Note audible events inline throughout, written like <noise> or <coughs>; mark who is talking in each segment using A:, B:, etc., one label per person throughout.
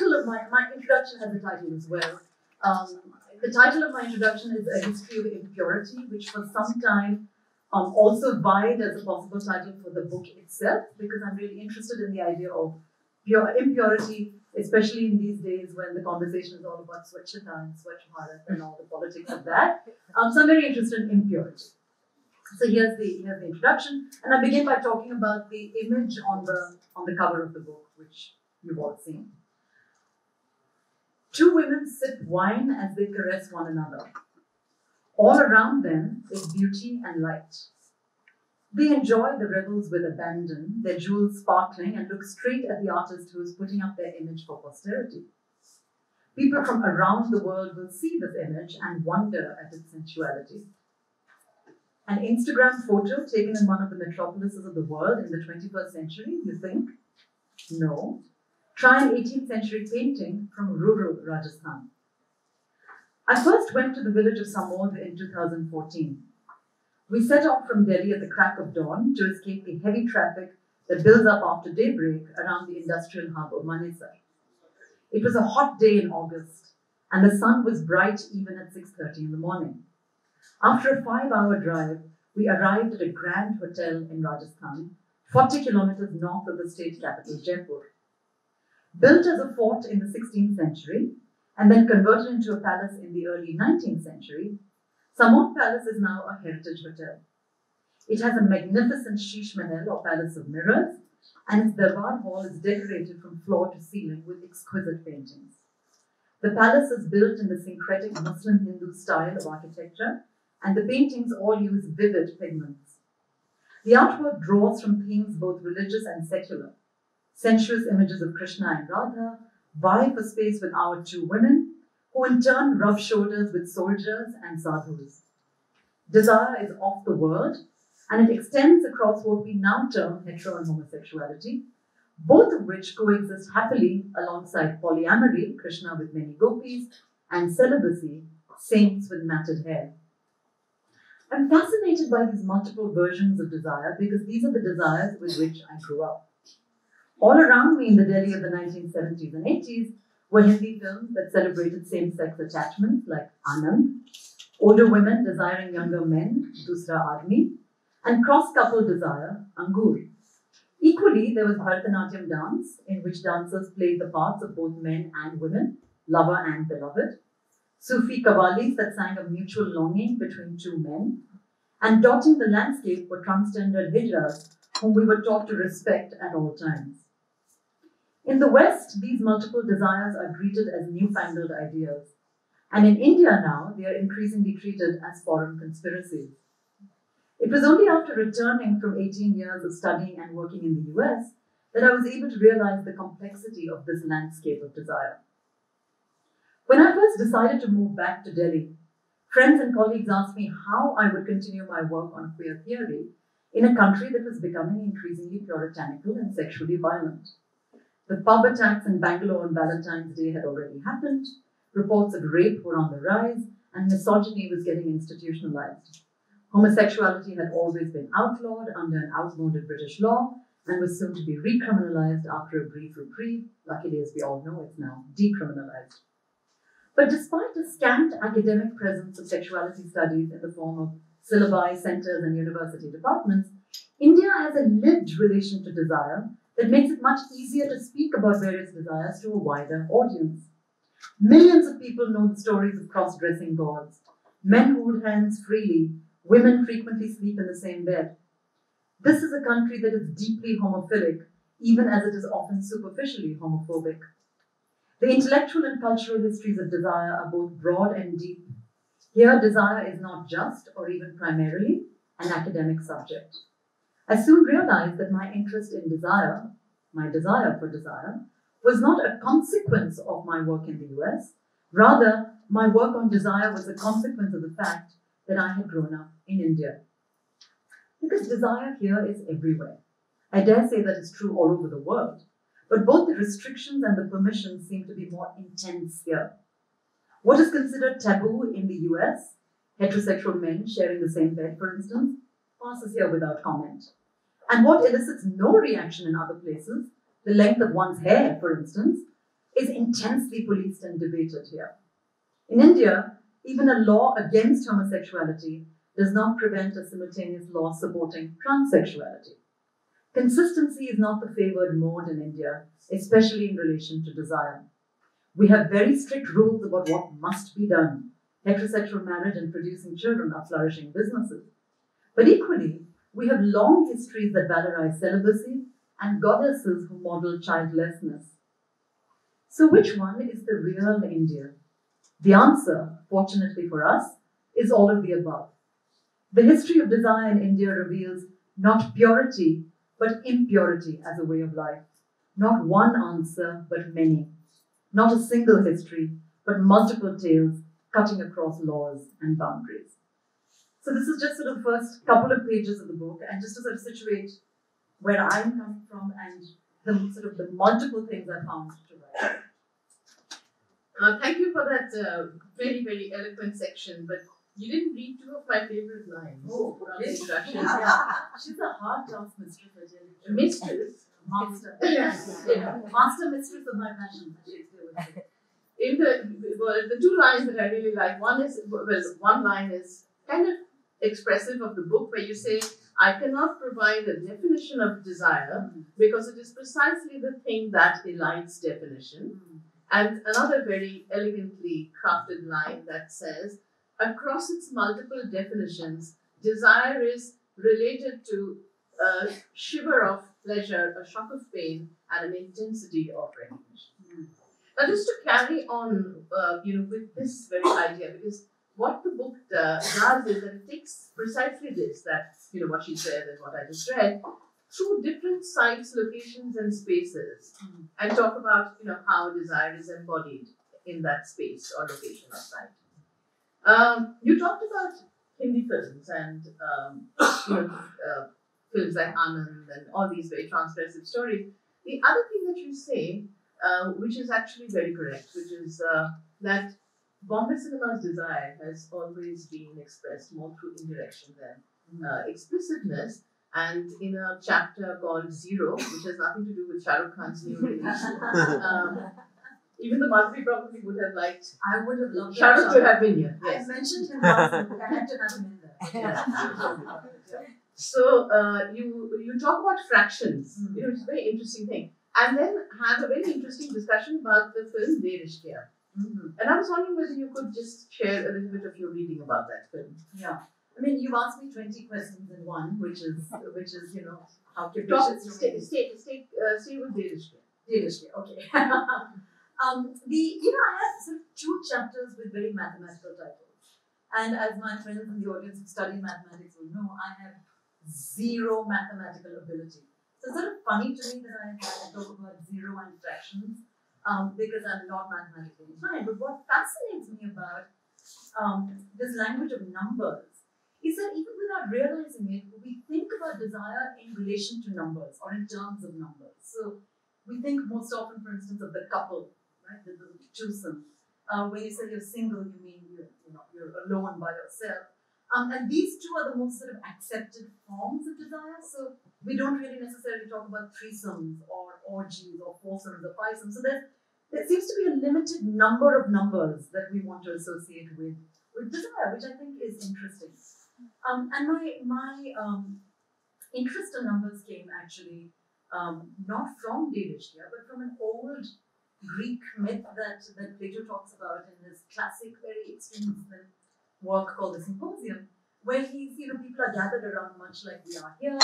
A: title of my, my introduction has a title as well. Um, the title of my introduction is A History of Impurity, which for some time um, also vied as a possible title for the book itself, because I'm really interested in the idea of pure impurity, especially in these days when the conversation is all about Swachhata and Swachh Bharat and all the politics of that. Um, so I'm very interested in impurity. So here's the here's the introduction, and I begin by talking about the image on the on the cover of the book, which you've all seen. Two women sip wine as they caress one another. All around them is beauty and light. They enjoy the revels with abandon, their jewels sparkling, and look straight at the artist who is putting up their image for posterity. People from around the world will see this image and wonder at its sensuality. An Instagram photo taken in one of the metropolises of the world in the 21st century, you think? No. Try an 18th century painting from rural Rajasthan. I first went to the village of Samod in 2014. We set off from Delhi at the crack of dawn to escape the heavy traffic that builds up after daybreak around the industrial hub of Manesar. It was a hot day in August, and the sun was bright even at 6.30 in the morning. After a five-hour drive, we arrived at a grand hotel in Rajasthan, 40 kilometers north of the state capital, Jaipur. Built as a fort in the 16th century and then converted into a palace in the early 19th century, Samod Palace is now a heritage hotel. It has a magnificent Sheesh Mahal or Palace of Mirrors, and its Darbar Hall is decorated from floor to ceiling with exquisite paintings. The palace is built in the syncretic Muslim Hindu style of architecture, and the paintings all use vivid pigments. The artwork draws from themes both religious and secular, sensuous images of Krishna and Radha, vie for space with our two women, who in turn rub shoulders with soldiers and sadhus. Desire is off the world, and it extends across what we now term hetero and homosexuality, both of which coexist happily alongside polyamory, Krishna with many gopis, and celibacy, saints with matted hair. I'm fascinated by these multiple versions of desire because these are the desires with which I grew up. All around me in the Delhi of the 1970s and 80s were Hindi films that celebrated same sex attachments like Anand, older women desiring younger men, Dusra Aadmi, and cross couple desire, Angur. Equally, there was Bharatanatyam dance, in which dancers played the parts of both men and women, lover and beloved. Sufi qawwalis that sang of mutual longing between two men, and dotting the landscape were transgender hijras whom we were taught to respect at all times. In the West, these multiple desires are greeted as newfangled ideas. And in India now, they are increasingly treated as foreign conspiracies. It was only after returning from 18 years of studying and working in the US that I was able to realize the complexity of this landscape of desire. When I first decided to move back to Delhi, friends and colleagues asked me how I would continue my work on queer theory in a country that was becoming increasingly puritanical and sexually violent. The pub attacks in Bangalore on Valentine's Day had already happened, reports of rape were on the rise, and misogyny was getting institutionalized. Homosexuality had always been outlawed under an outmoded British law and was soon to be recriminalized after a brief reprieve. Luckily, as we all know, it's now decriminalized. But despite a scant academic presence of sexuality studies in the form of syllabi, centers, and university departments, India has a lived relation to desire that makes it much easier to speak about various desires to a wider audience. Millions of people know the stories of cross dressing gods. Men hold hands freely, women frequently sleep in the same bed. This is a country that is deeply homophilic, even as it is often superficially homophobic. The intellectual and cultural histories of desire are both broad and deep. Here, desire is not just, or even primarily, an academic subject. I soon realized that my interest in desire, my desire for desire, was not a consequence of my work in the US. Rather, my work on desire was a consequence of the fact that I had grown up in India. Because desire here is everywhere. I dare say that is true all over the world. But both the restrictions and the permissions seem to be more intense here. What is considered taboo in the US, heterosexual men sharing the same bed, for instance, passes here without comment. And what elicits no reaction in other places, the length of one's hair, for instance, is intensely policed and debated here. In India, even a law against homosexuality does not prevent a simultaneous law supporting transsexuality. Consistency is not the favored mode in India, especially in relation to desire. We have very strict rules about what must be done. Heterosexual marriage and producing children are flourishing businesses. But equally, we have long histories that valorize celibacy and goddesses who model childlessness. So, which one is the real India? The answer, fortunately for us, is all of the above. The history of desire in India reveals not purity, but impurity as a way of life. Not one answer, but many. Not a single history, but multiple tales cutting across laws and boundaries. So this is just sort of the first couple of pages of the book, and just to sort of situate where I'm coming from and the sort of the multiple things I found to write.
B: Uh, thank you for that uh, very, very eloquent section, but you didn't read two of my favorite lines.
A: Oh, okay. <laughs> Yeah. She's a hard task mistress, I tell you.
B: Mistress.
A: Master. <laughs> Master mistress of my passion, as Shakespeare would say.
B: In the well, the two lines that I really like, one is well, one line is kind of expressive of the book where you say, I cannot provide a definition of desire because it is precisely the thing that elides definition. And another very elegantly crafted line that says, across its multiple definitions, desire is related to a shiver of pleasure, a shock of pain, and an intensity of recognition. Now, just to carry on, uh, you know, with this very idea, because what the book does is that it takes precisely this, that, you know, what she said and what I just read, through different sites, locations, and spaces,
A: Mm.
B: and talk about, you know, how desire is embodied in that space or location or site. Um, you talked about Hindi films and, um, you know, uh, films like Anand and all these very transgressive stories. The other thing that you say, uh, which is actually very correct, which is uh, that Bombay cinema's desire has always been expressed more through indirection than uh, explicitness. And in a chapter called Zero, which has nothing to do with Shah Rukh Khan's new release, <laughs> um, even the Madhuri probably would have liked
A: I would have loved
B: Shah
A: that
B: Rukh to have been here. Yes.
A: I mentioned him last week. I had to have him in there. <laughs>
B: So uh, you you talk about fractions,
A: Mm.
B: you know, it's a very interesting thing, and then have a very interesting discussion about the film De
A: Mhm.
B: And I was wondering whether you could just share a little bit of your reading about that film.
A: Yeah. I mean, you've asked me 20 questions in one, which is, <laughs> which is you know, how
B: Talk,
A: capricious you
B: stay, stay, stay, uh, stay with De
A: Ishqiya. Okay. <laughs> um, the you know I have sort of two chapters with very mathematical titles, and as my friends in the audience who study mathematics will know, I have zero mathematical ability. So it's sort of funny to me that I, I talk about zero and fractions um, because I'm not mathematically inclined. But what fascinates me about um, this language of numbers is that even without realizing it, we think about desire in relation to numbers or in terms of numbers. So we think most often, for instance, of the couple, right? The, the twosome. Uh, when you say you're single, you mean you're, you know, you're alone by yourself. Um, and these two are the most sort of accepted forms of desire. So we don't really necessarily talk about threesomes or orgies or foursomes or fivesomes. So there, there seems to be a limited number of numbers that we want to associate with, with desire, which I think is interesting. Um, and my, my um, interest in numbers came actually um, not from De Ishqiya, but from an old Greek myth that, that Plato talks about in his classic, very extremism work called the Symposium, where he's, you know, people are gathered around much like we are here,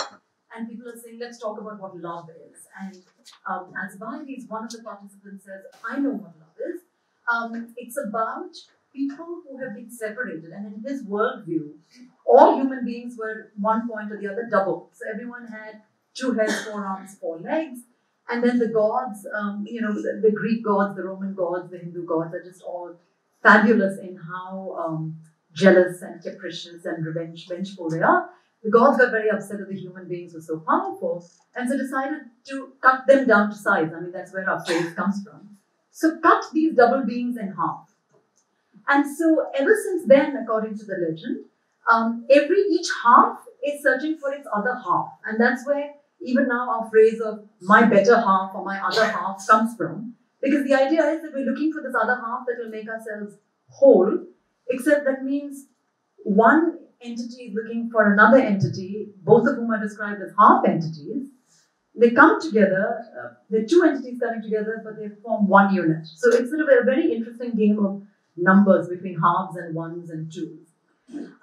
A: and people are saying, let's talk about what love is. And um, Alcibiades, one of the participants says, I know what love is. Um, it's about people who have been separated, and in his worldview, all human beings were one point or the other double. So everyone had two heads, four arms, four legs. And then the gods, um, you know, the, the Greek gods, the Roman gods, the Hindu gods are just all fabulous in how um, jealous and capricious and revenge, vengeful they are. The gods got very upset that the human beings were so powerful and so decided to cut them down to size. I mean, that's where our phrase comes from. So cut these double beings in half. And so ever since then, according to the legend, um, every each half is searching for its other half. And that's where even now our phrase of my better half or my other half comes from. Because the idea is that we're looking for this other half that will make ourselves whole, except that means one entity looking for another entity, both of whom are described as half entities. They come together, uh, the two entities coming together, but they form one unit. So it's sort of a very interesting game of numbers between halves and ones and twos.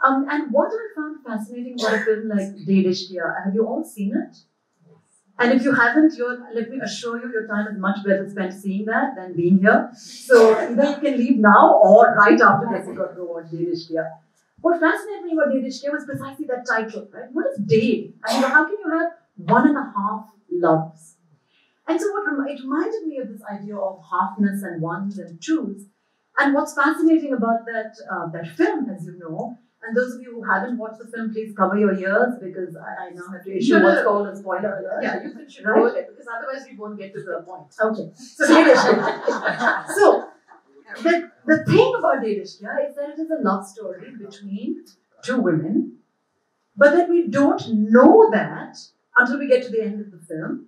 A: Um, and what I found fascinating about a film like De Ishqiya, have you all seen it? And if you haven't, let me assure you, your time is much better spent seeing that than being here. So either you can leave now or right after this, you got to watch De Ishqiya. What fascinated me about De Ishqiya was precisely that title, right? What is Dade? I mean, how can you have one and a half loves? And so what it reminded me of this idea of halfness and ones and twos. And what's fascinating about that uh, that film, as you know, and those of you who haven't watched the film, please cover your ears because I, I now have to issue
B: No,
A: what's
B: no.
A: called a spoiler alert.
B: Yeah, you should
A: Right.
B: ahead because otherwise we won't get to the point.
A: Okay. So <laughs> so the, the thing about De Ishqiya is that it is a love story between two women, but that we don't know that until we get to the end of the film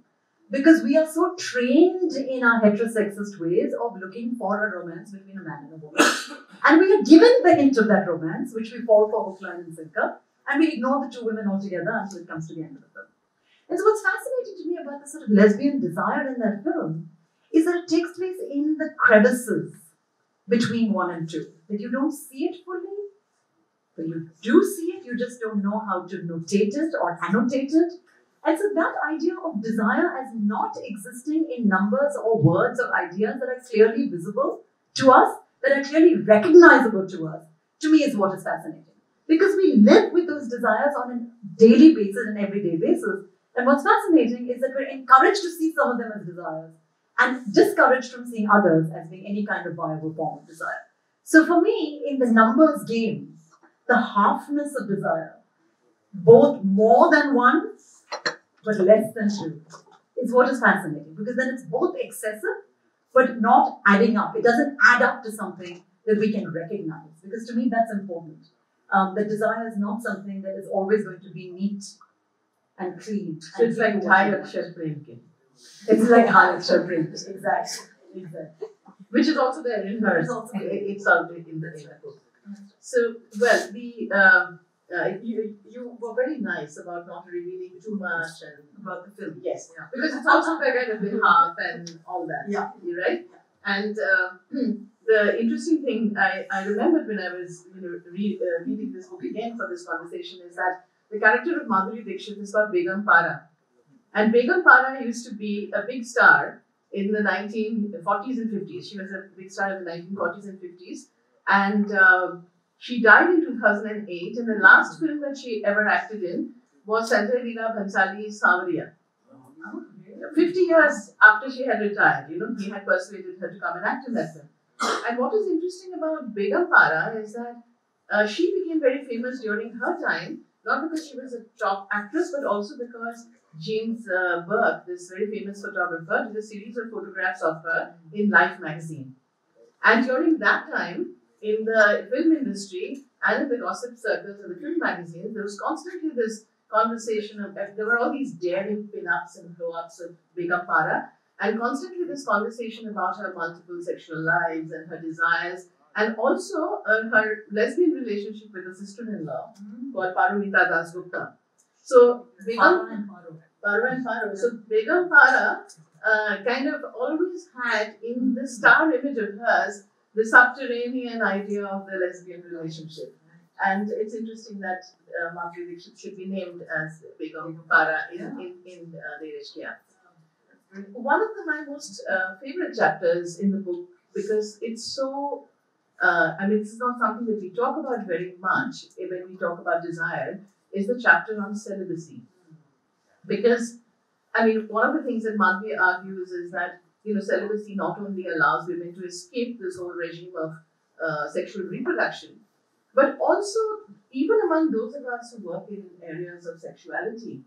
A: because we are so trained in our heterosexist ways of looking for a romance between a man and a woman. and we are given the hint of that romance, which we fall for hook, line, and sinker, and we ignore the two women altogether until it comes to the end of the film. And so, what's fascinating to me about the sort of lesbian desire in that film is that it takes place in the crevices between one and two. That you don't see it fully, but you do see it, you just don't know how to notate it or annotate it. And so that idea of desire as not existing in numbers or words or ideas that are clearly visible to us, that are clearly recognizable to us, to me is what is fascinating. Because we live with those desires on a daily basis and everyday basis. And what's fascinating is that we're encouraged to see some of them as desires and discouraged from seeing others as being any kind of viable form of desire. So for me, in the numbers game, the halfness of desire, both more than one but less than two, is what is fascinating because then it's both excessive but not adding up. It doesn't add up to something that we can recognize because to me that's important. Um, that desire is not something that is always going to be neat and clean.
B: So
A: and
B: it's like Akshar Premkin,
A: It's like Khaled Shabri. Exactly. Exactly.
B: which is also there in her.
A: Which is also there.
B: It's out in the, book. So, well, the um, uh, you, you were very nice about not revealing too much and
A: About the film.
B: yes,
A: Yeah.
B: because it's also very kind of behalf and all that.
A: Yeah.
B: You right? And uh, <clears throat> the interesting thing I, I remembered when I was you know re- uh, reading this book again for this conversation is that the character of Madhuri Dixit is called Begum Para, and Begum Para used to be a big star in the 1940s and 50s. She was a big star in the 1940s and 50s, and um she died in 2008. And the last film that she ever acted in was Sanjay Leela Bhansali's Savariya. 50 years after she had retired, you know, he had persuaded her to come and act in that film. And what is interesting about Begum Para is that uh, she became very famous during her time, not because she was a top actress, but also because James uh, Burke, this very famous photographer, did a series of photographs of her in Life magazine. And during that time, in the film industry and in the gossip circles of the film magazines, there was constantly this conversation of there were all these daring pin-ups and blow-ups of Begum Para, and constantly this conversation about her multiple sexual lives and her desires, and also uh, her lesbian relationship with a sister-in-law called Parumita Dasgupta. So Begum
A: and.
B: Paru and Paru. So Begum Para uh, kind of always had in the star image of hers the subterranean idea of the lesbian relationship. And it's interesting that uh, Madhuri Dixit should be named as Begum Para in, in, in uh. One of the, my most uh, favorite chapters in the book, because it's so, uh, I mean, this is not something that we talk about very much when we talk about desire, is the chapter on celibacy. Because I mean, one of the things that Madhavi argues is that you know celibacy not only allows women to escape this whole regime of uh, sexual reproduction, but also even among those of us who work in areas of sexuality,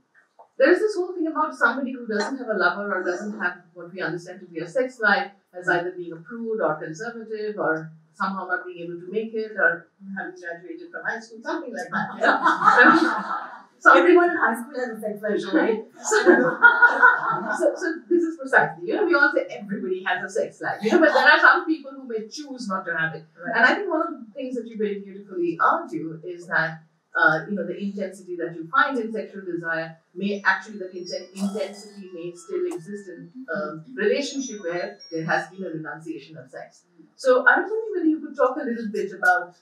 B: there is this whole thing about somebody who doesn't have a lover or doesn't have what we understand to be a sex life as either being a prude or conservative or somehow not being able to make it or having graduated from high school, something like that. you <laughs> know? <laughs>
A: So everyone in high school has a sex life, right? <laughs>
B: so, so, so this is precisely, you know, we all say everybody has a sex life, you know, but there are some people who may choose not to have it. And I think one of the things that you very beautifully argue is that, uh, you know, the intensity that you find in sexual desire may actually, the inten- intensity may still exist in a relationship where there has been a renunciation of sex. So I was wondering whether you could talk a little bit about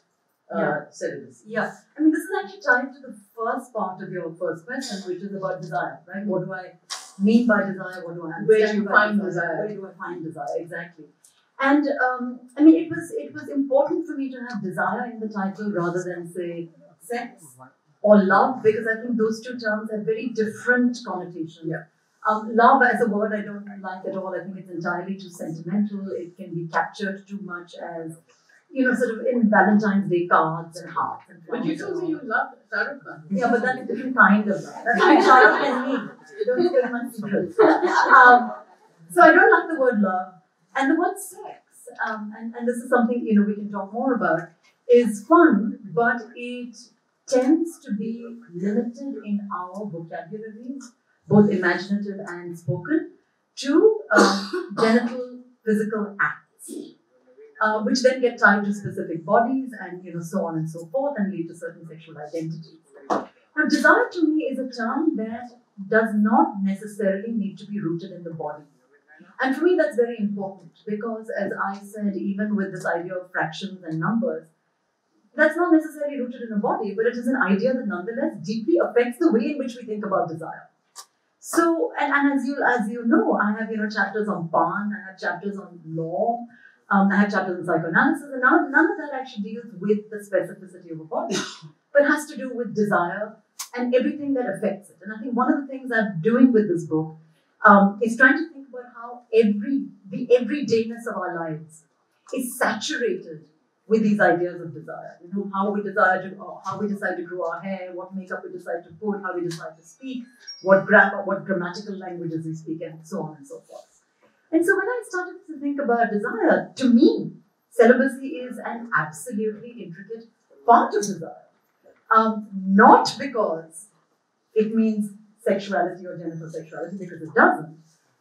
B: uh,
A: Yeah.
B: celibacy.
A: Yeah, I mean, this is actually tied to the first part of your first question, which is about desire, right? What do I mean by desire? What do I understand
B: Where do you find desire?
A: Where do I find desire? Exactly. And um, I mean, it was it was important for me to have desire in the title rather than say sex or love because I think those two terms have very different connotations.
B: Yeah.
A: Um, love as a word I don't like at all. I think it's entirely too sentimental. It can be captured too much as you know, sort of in Valentine's Day cards and hearts and
B: But you told me you love Shah Khan.
A: Yeah, but that's a different kind of love. That's <laughs> like and me. Don't my secrets. Um, so I don't like the word love. And the word sex, um, and, and this is something, you know, we can talk more about, is fun, but it tends to be limited in our vocabularies, both imaginative and spoken, to um, genital physical acts. Uh, which then get tied to specific bodies and you know so on and so forth and lead to certain sexual identities. Now, desire to me is a term that does not necessarily need to be rooted in the body. And for me, that's very important because, as I said, even with this idea of fractions and numbers, that's not necessarily rooted in a body, but it is an idea that nonetheless deeply affects the way in which we think about desire. So, and, and as you as you know, I have you know chapters on Pan, I have chapters on law, um, I have chapters on psychoanalysis, and none, none of that actually deals with the specificity of a body, but has to do with desire and everything that affects it. And I think one of the things I'm doing with this book um, is trying to think about how every the everydayness of our lives is saturated with these ideas of desire. You know, how we desire to, how we decide to grow our hair, what makeup we decide to put, how we decide to speak, what grammar, what grammatical languages we speak, and so on and so forth. And so when I started to think about desire, to me, celibacy is an absolutely intricate part of desire. Um, not because it means sexuality or genital sexuality, because it doesn't,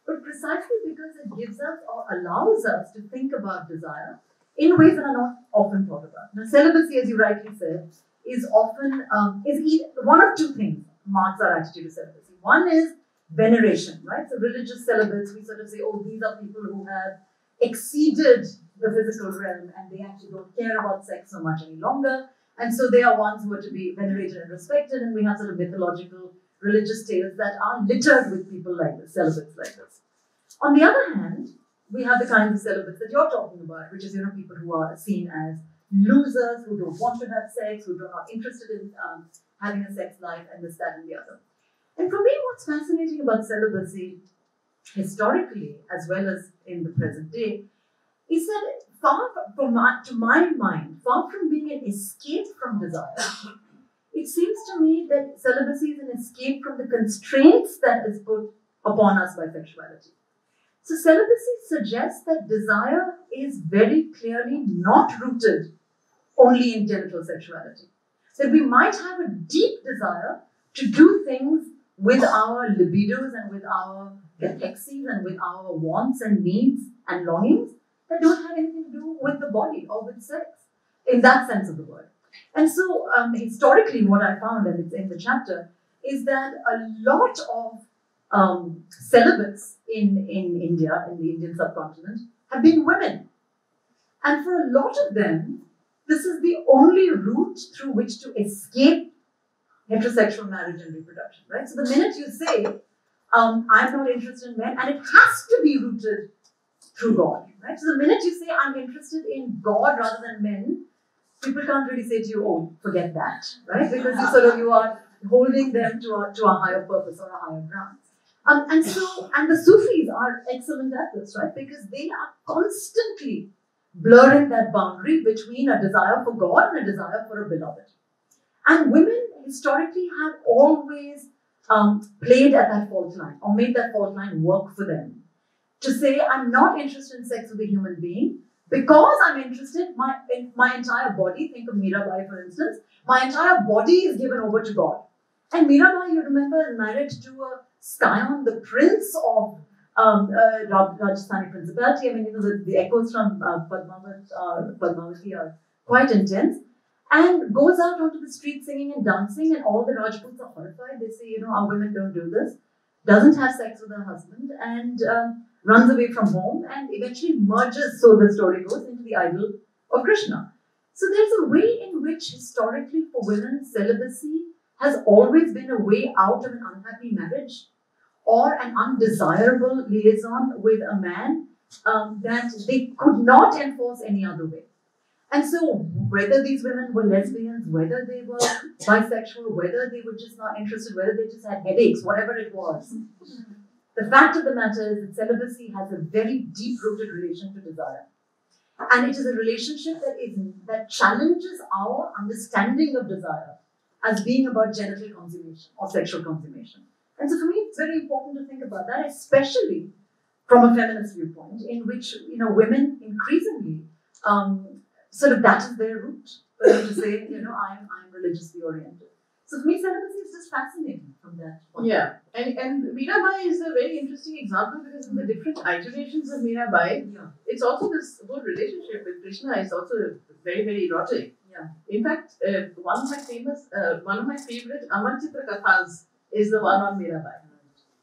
A: but precisely because it gives us or allows us to think about desire in ways that are not often thought about. Now, celibacy, as you rightly said, is often um, is e- one of two things marks our attitude to celibacy. One is veneration, right? So religious celibates, we sort of say, oh, these are people who have exceeded the physical realm and they actually don't care about sex so much any longer. And so they are ones who are to be venerated and respected, and we have sort of mythological religious tales that are littered with people like this, celibates like this. On the other hand, we have the kinds of celibates that you're talking about, which is you know people who are seen as losers, who don't want to have sex, who are not interested in um, having a sex life, and this, that, and the other. And for me, what's fascinating about celibacy, historically as well as in the present day, is that far from my, to my mind, far from being an escape from desire, it seems to me that celibacy is an escape from the constraints that is put upon us by sexuality. So celibacy suggests that desire is very clearly not rooted only in genital sexuality. That we might have a deep desire to do things with our libidos and with our cathexes and with our wants and needs and longings that don't have anything to do with the body or with sex, in that sense of the word. And so, um, historically, what I found, and it's in the chapter, is that a lot of um, celibates in, in India, in the Indian subcontinent, have been women. And for a lot of them, this is the only route through which to escape heterosexual marriage and reproduction, right? So the minute you say, um, I'm not interested in men, and it has to be rooted through God, right? So the minute you say, I'm interested in God rather than men, people can't really say to you, oh, forget that, right? Because you sort of, you are holding them to a, to a higher purpose or a higher ground. Um, and so, and the Sufis are excellent at this, right? Because they are constantly blurring that boundary between a desire for God and a desire for a beloved. And women historically have always um, played at that fault line or made that fault line work for them. To say, I'm not interested in sex with a human being because I'm interested, my, in my entire body, think of Mirabai for instance, my entire body is given over to God. And Mirabai, you remember, is married to a scion, the prince of um, uh, Raj- Rajasthani principality. I mean, you know, the, the echoes from uh, Padmavat, uh, Padmavati are quite intense. And goes out onto the street singing and dancing, and all the Rajputs are horrified. They say, you know, our women don't do this. Doesn't have sex with her husband, and um, runs away from home, and eventually merges, so the story goes, into the idol of Krishna. So there's a way in which historically for women, celibacy has always been a way out of an unhappy marriage or an undesirable liaison with a man um, that they could not enforce any other way. And so, whether these women were lesbians, whether they were bisexual, whether they were just not interested, whether they just had headaches, whatever it was, the fact of the matter is that celibacy has a very deep rooted relation to desire. And it is a relationship that is that challenges our understanding of desire as being about genital consummation or sexual consummation. And so for me, it's very important to think about that, especially from a feminist viewpoint, in which you know women increasingly um, sort of that is their root for them to say, you know, I'm I'm religiously oriented. So for me, celibacy is just fascinating from that point.
B: Yeah, and and Mirabai is a very interesting example because in the different iterations of Mirabai,
A: Yeah.
B: it's also this whole relationship with Krishna is also very very erotic.
A: Yeah.
B: In fact, uh, one of my famous, uh, one of my favorite Amar Chitra Kathas is the one on Mirabai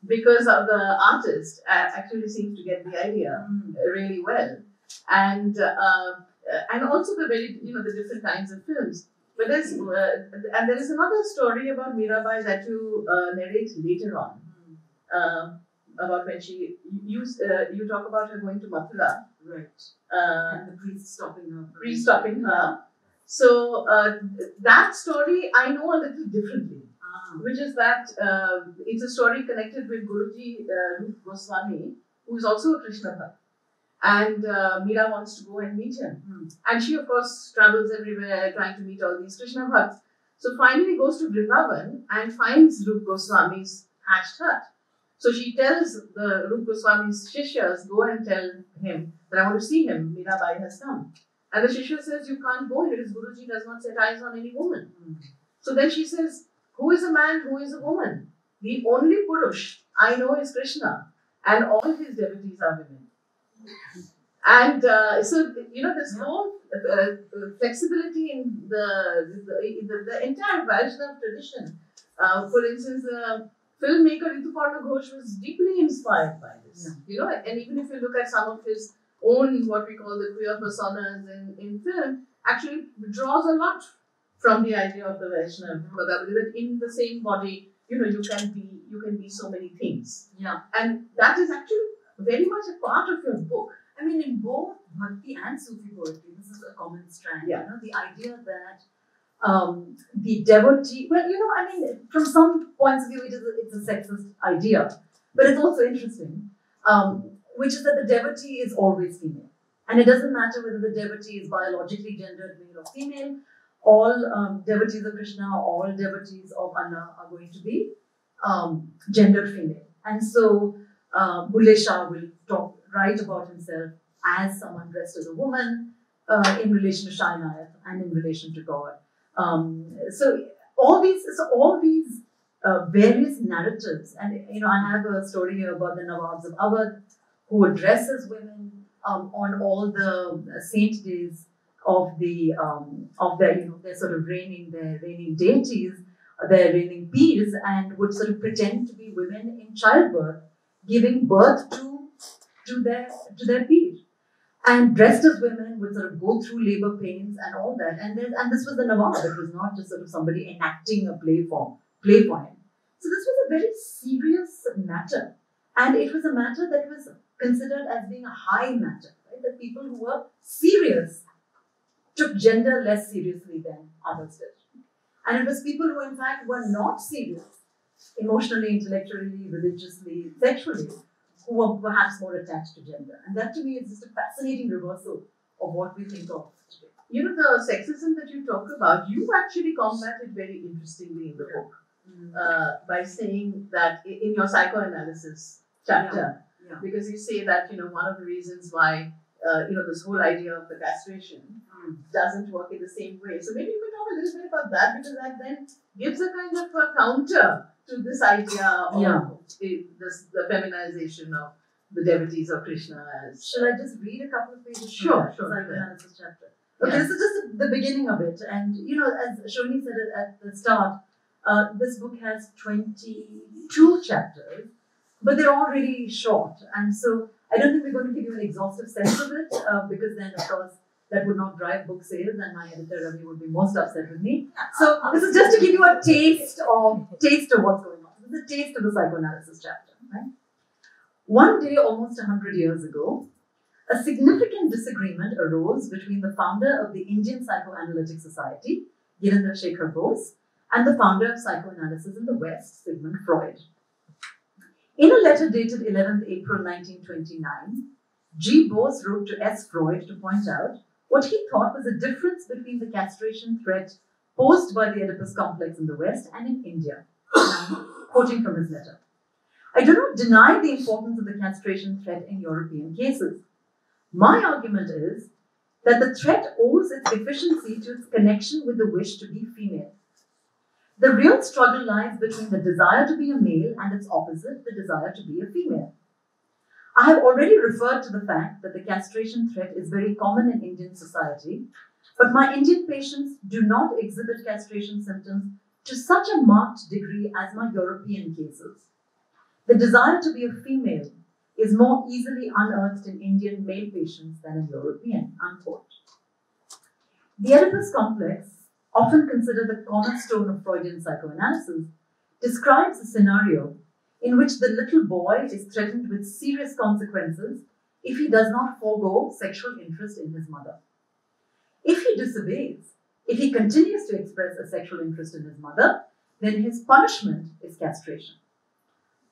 B: because of the artist actually seems to get the idea
A: Mm.
B: really well, and uh, and also the very you know the different kinds of films. But there's uh, and there is another story about Mirabai that you uh, narrate later on
A: Mm.
B: about when she you uh, you talk about her going to Mathura,
A: Right.
B: uh,
A: And the priest stopping her.
B: priest stopping her. So uh, that story I know a little differently. Which is that uh, it's a story connected with Guruji uh, Rup Goswami, who is also a Krishna bhakt. And uh, Meera wants to go and meet him.
A: Hmm.
B: And she, of course, travels everywhere trying to meet all these Krishna bhakts. So finally goes to Vrindavan and finds Rup Goswami's hatched hut. So she tells the Rup Goswami's Shishyas, go and tell him that I want to see him. Mirabai has come. And the Shishya says, you can't go here. His Guruji does not set eyes on any woman.
A: Mm.
B: So then she says, who is a man, who is a woman? The only Purush I know is Krishna. And all his devotees are women. And uh, so, you know,
A: there's
B: whole uh, uh, flexibility in the, the, the, the entire Vaishnav tradition. Uh, for instance, the filmmaker Rituparna Ghosh was deeply inspired by this.
A: Yeah.
B: You know, and even if you look at some of his own, what we call the queer personas in, in film, actually draws a lot from the idea of the Vaishnava Bhagavad that in the same body, you know, you can be you can be so many things.
A: Yeah.
B: And that is actually very much a part of your book.
A: I mean, in both Bhakti and Sufi poetry, this is a common strand.
B: Yeah.
A: You know, the idea that um, the devotee, well, you know, I mean, from some points of view, it is a, it's a sexist idea, but it's also interesting, um, which is that the devotee is always female. And it doesn't matter whether the devotee is biologically gendered male or female, all um, devotees of Krishna, all devotees of Allah are going to be um, gendered female. And so uh, Shah will talk, write about himself as someone dressed as a woman uh, in relation to Shah Inayat and in relation to God. Um, so all these, so all these uh, various narratives, and you know, I have a story here about the Nawabs of Awadh who would dress as women um, on all the uh, saint days of the um, of their you know their sort of reigning their reigning deities, uh, their reigning peers, and would sort of pretend to be women in childbirth, giving birth to to their to their peer. And dressed as women would sort of go through labor pains and all that. And then and this was the Nawab. It was not just sort of somebody enacting a play form, play for him. So this was a very serious matter. And it was a matter that was considered as being a high matter, right? That people who were serious took gender less seriously than others did. And it was people who, in fact, were not serious emotionally, intellectually, religiously, sexually, who were perhaps more attached to gender. And that to me is just a fascinating reversal of what we think of today.
B: You know, the sexism that you talk about, you actually combat it very interestingly in the
A: Yeah.
B: book uh, by saying that in your psychoanalysis chapter,
A: Yeah.
B: because you say that, you know, one of the reasons why, uh, you know, this whole idea of the castration
A: Mm.
B: doesn't work in the same way. So maybe you could talk a little bit about that because that then gives a kind of a counter to this idea of
A: Yeah.
B: i- this, the feminization of the devotees of Krishna as.
A: Shall I just read a couple of pages? from
B: Sure, sure,
A: Psychoanalysis chapter. Okay,
B: Yeah.
A: this is just the beginning of it. And, you know, as Shohini said at the start, uh, this book has 22 chapters, but they're all really short. And so I don't think we're going to give you an exhaustive sense of it, uh, because then, of course, that would not drive book sales, and my editor Ravi would be most upset with me. So this is just to give you a taste of taste of what's going on. This is a taste of the psychoanalysis chapter, right? One day, almost hundred years ago, a significant disagreement arose between the founder of the Indian Psychoanalytic Society, Girindra Shekhar Bose, and the founder of psychoanalysis in the West, Sigmund Freud. In a letter dated 11th April 1929, G. Bose wrote to S. Freud to point out what he thought was a difference between the castration threat posed by the Oedipus complex in the West and in India. Quoting from his letter. I do not deny the importance of the castration threat in European cases. My argument is that the threat owes its efficiency to its connection with the wish to be female. The real struggle lies between the desire to be a male and its opposite, the desire to be a female. I have already referred to the fact that the castration threat is very common in Indian society, but my Indian patients do not exhibit castration symptoms to such a marked degree as my European cases. The desire to be a female is more easily unearthed in Indian male patients than in European. Unquote. The Oedipus complex, often considered the cornerstone of Freudian psychoanalysis, describes a scenario in which the little boy is threatened with serious consequences if he does not forego sexual interest in his mother. If he disobeys, if he continues to express a sexual interest in his mother, then his punishment is castration.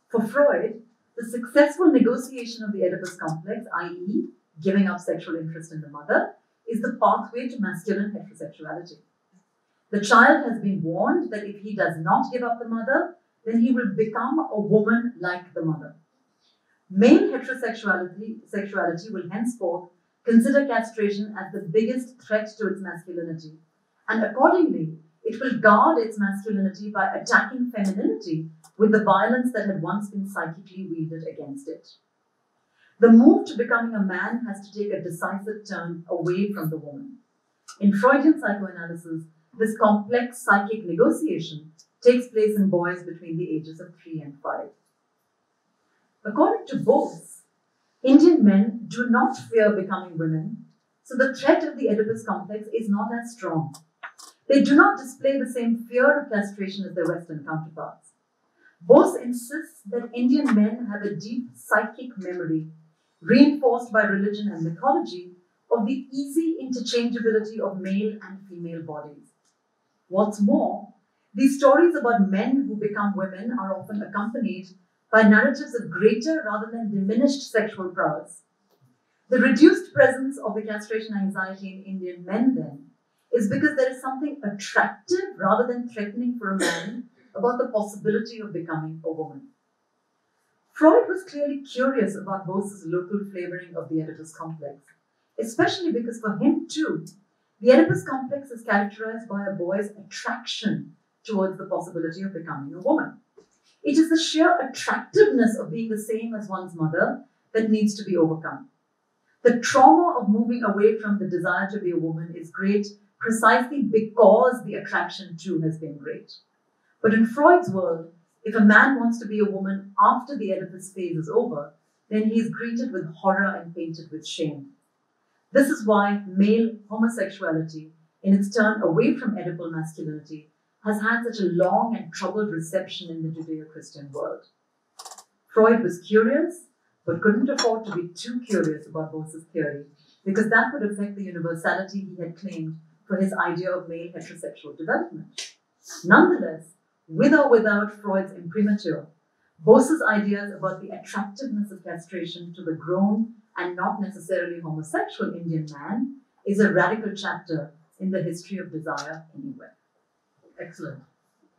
A: For Freud, the successful negotiation of the Oedipus complex, i.e., giving up sexual interest in the mother, is the pathway to masculine heterosexuality. The child has been warned that if he does not give up the mother, then he will become a woman like the mother. Male heterosexuality sexuality will henceforth consider castration as the biggest threat to its masculinity, and accordingly, it will guard its masculinity by attacking femininity with the violence that had once been psychically wielded against it. The move to becoming a man has to take a decisive turn away from the woman. In Freudian psychoanalysis, this complex psychic negotiation takes place in boys between the ages of 3 and 5. According to Bose, Indian men do not fear becoming women, so the threat of the Oedipus complex is not as strong. They do not display the same fear of castration as their Western counterparts. Bose insists that Indian men have a deep psychic memory, reinforced by religion and mythology, of the easy interchangeability of male and female bodies. What's more, these stories about men who become women are often accompanied by narratives of greater rather than diminished sexual prowess. The reduced presence of the castration anxiety in Indian men, then, is because there is something attractive rather than threatening for a man about the possibility of becoming a woman. Freud was clearly curious about Bose's local flavoring of the Oedipus complex, especially because for him, too, the Oedipus complex is characterized by a boy's attraction towards the possibility of becoming a woman. It is the sheer attractiveness of being the same as one's mother that needs to be overcome. The trauma of moving away from the desire to be a woman is great precisely because the attraction too has been great. But in Freud's world, if a man wants to be a woman after the Oedipus phase is over, then he is greeted with horror and painted with shame. This is why male homosexuality, in its turn away from Oedipal masculinity, has had such a long and troubled reception in the Judeo Christian world. Freud was curious, but couldn't afford to be too curious about Bose's theory, because that would affect the universality he had claimed for his idea of male heterosexual development. Nonetheless, with or without Freud's imprimatur, Bose's ideas about the attractiveness of castration to the grown and not necessarily homosexual Indian man is a radical chapter in the history of desire anywhere. Excellent.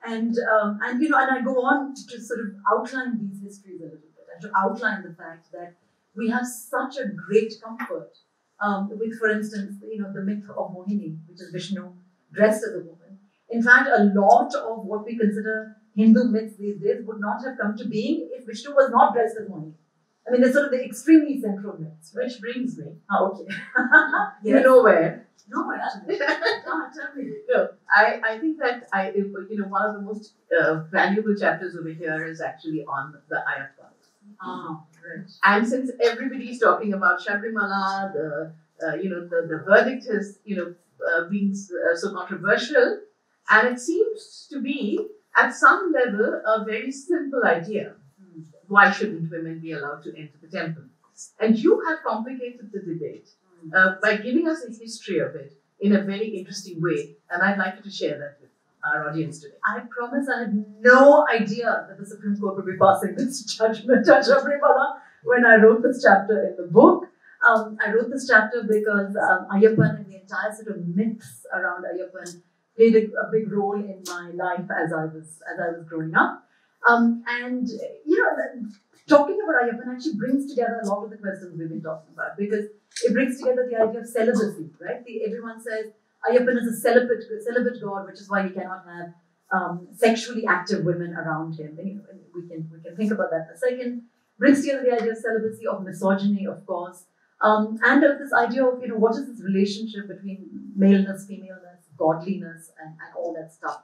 A: And um, and you know, and I go on to sort of outline these histories a little bit and to outline the fact that we have such a great comfort um, with, for instance, you know, the myth of Mohini, which is Vishnu dressed as a woman. In fact, a lot of what we consider Hindu myths these days would not have come to being if Vishnu was not dressed as Mohini. I mean, they're sort of the extremely central myths.
B: Which brings me,
A: Oh, okay. <laughs>
B: you know where?
A: No, actually. <laughs> Ah, tell me.
B: No, I, I think that I you know one of the most uh, valuable chapters over here is actually on the Ayyappa.
A: Ah, right.
B: And since everybody is talking about Shabrimala, the uh, you know the, the verdict has you know uh, been uh, so controversial, and it seems to be at some level a very simple idea. Why shouldn't women be allowed to enter the temple? And you have complicated the debate uh, by giving us a history of it in a very interesting way, and I'd like you to share that with our audience today.
A: I promise I had no idea that the Supreme Court would be passing this <laughs> judgment on Shabrimala when I wrote this chapter in the book. Um, I wrote this chapter because um, Ayyappan and the entire sort of myths around Ayyappan played a, a big role in my life as I was as I was growing up. Um, and you know, talking about Ayyappan actually brings together a lot of the questions we've been talking about because it brings together the idea of celibacy, right? The, everyone says Ayyappan is a celibate, celibate god, which is why he cannot have um, sexually active women around him. And, you know, we can we can think about that in a second. Brings together the idea of celibacy, of misogyny, of course, um, and of this idea of you know what is this relationship between maleness, femaleness, godliness, and, and all that stuff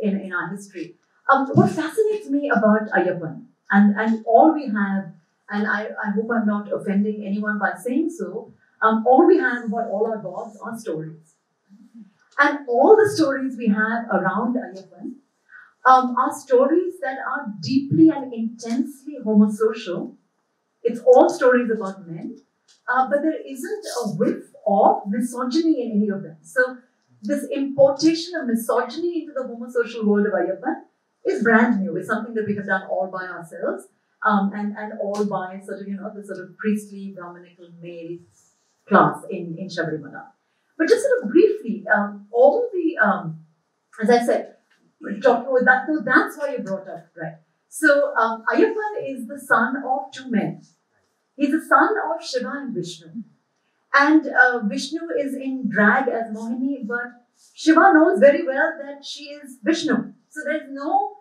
A: in, in our history. Um, what fascinates me about Ayyappan and and all we have, and I, I hope I'm not offending anyone by saying so. Um, all we have about all our gods are stories. And all the stories we have around Ayyappan um, are stories that are deeply and intensely homosocial. It's all stories about men, uh, but there isn't a whiff of misogyny in any of them. So, this importation of misogyny into the homosocial world of Ayyappan is brand new. It's something that we have done all by ourselves um, and, and all by sort of, you know, the sort of priestly, Brahminical male class in, in Shabrimala. But just sort of briefly, um, all the, um, as I said, talking about that, so that's why you brought up, right? So um, Ayyappan is the son of two men. He's the son of Shiva and Vishnu. And uh, Vishnu is in drag as Mohini, but Shiva knows very well that she is Vishnu. So there's no,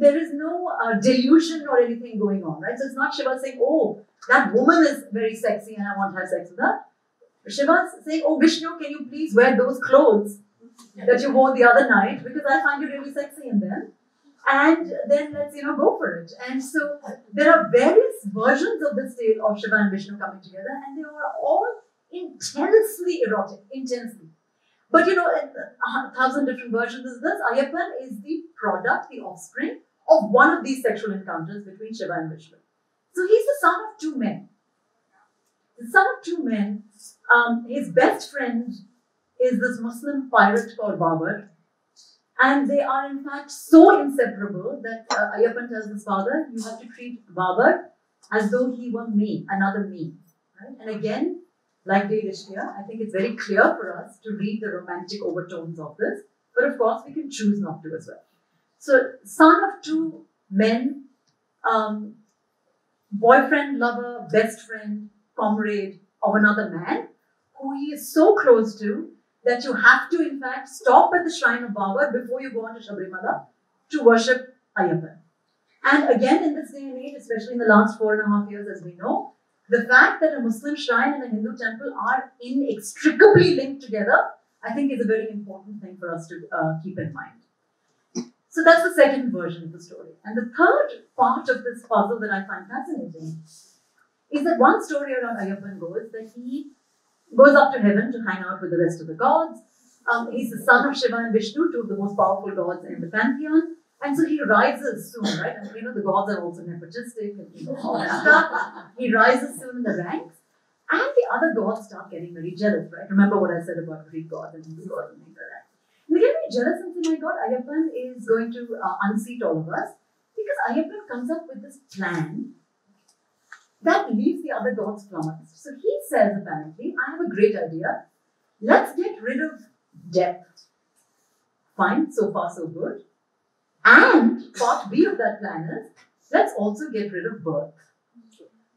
A: there is no uh, delusion or anything going on, right? So it's not Shiva saying, "Oh, that woman is very sexy and I want to have sex with her." Shiva's saying, "Oh, Vishnu, can you please wear those clothes that you wore the other night because I find you really sexy in them." And then let's you know go for it. And so there are various versions of this tale of Shiva and Vishnu coming together, and they are all intensely erotic, intensely. But you know, a thousand different versions of this. Ayyappan is the product, the offspring of one of these sexual encounters between Shiva and Vishnu. So he's the son of two men. The son of two men. Um, his best friend is this Muslim pirate called Babar. And they are in fact so inseparable that uh, tells his father, you have to treat Babar as though he were me, another me. Right? And again, like De Ishqiya, I think it's very clear for us to read the romantic overtones of this. But of course, we can choose not to as well. So, son of two men, um, boyfriend, lover, best friend, comrade of another man, who he is so close to that you have to, in fact, stop at the shrine of Babar before you go on to Shabrimala to worship Ayyappan. And again, in this day and age, especially in the last four and a half years, as we know, the fact that a Muslim shrine and a Hindu temple are inextricably linked together, I think is a very important thing for us to uh, keep in mind. So that's the second version of the story. And the third part of this puzzle that I find fascinating is that one story around Ayyappan goes that he goes up to heaven to hang out with the rest of the gods. Um, he's the son of Shiva and Vishnu, two of the most powerful gods in the pantheon. And so he rises soon, right? And you know, the gods are also nepotistic and you know, all that <laughs> stuff. He rises soon in the ranks. And the other gods start getting very jealous, right? Remember what I said about Greek gods and Hindu gods and things like that. And they get very jealous and say, my God, Ayyappan is going to uh, unseat all of us. Because Ayyappan comes up with this plan that leaves the other gods flummoxed. So he says, apparently, I have a great idea. Let's get rid of death. Fine, so far so good. And <laughs> part B of that plan is let's also get rid of birth.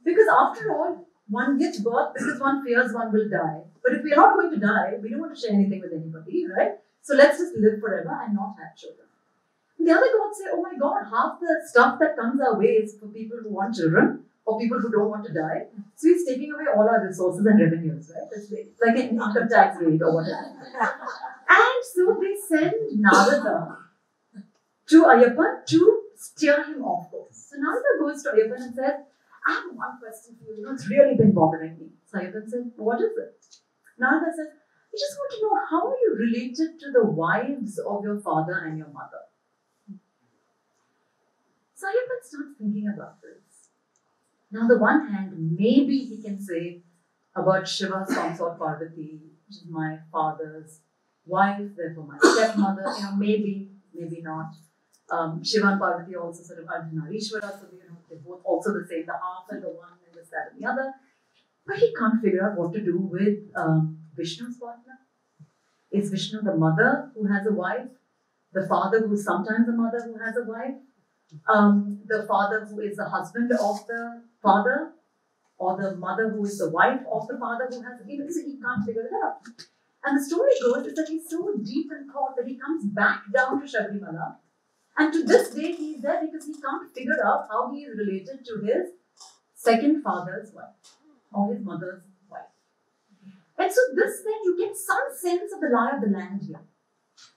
A: Because after all, one gets birth because one fears one will die. But if we're not going to die, we don't want to share anything with anybody, right? So let's just live forever and not have children. And the other gods say, oh my god, half the stuff that comes our way is for people who want children. or people who don't want to die. So he's taking away all our resources and revenues, right? It's like- like an income tax rate or whatever. <laughs> And so they send Narada to Ayyappan to steer him off course. So Narada goes to Ayyappan and says, I have one question for you. You know, it's really been bothering me. So Ayyappan says, What is it? Narada says, I just want to know how are you related to the wives of your father and your mother? So Ayyappan starts thinking about this. Now, on the one hand, maybe he can say about Shiva's consort Parvati, which is my father's wife, therefore my stepmother, you know, maybe, maybe not. Um, Shiva and Parvati also sort of Ardhanarishwara, so you know, they're both also the same, the half and the one and this, that, and the other. But he can't figure out what to do with um, Vishnu's partner. Is Vishnu the mother who has a wife? The father who's sometimes a mother who has a wife? Um, the father who is the husband of the father? Or the mother who is the wife of the father who has, you know, so he can't figure it out. And the story goes is that he's so deep in thought that he comes back down to Shabrimala. And to this day, he is there because he can't figure out how he is related to his second father's wife or his mother's wife. And so, this then you get some sense of the lie of the land here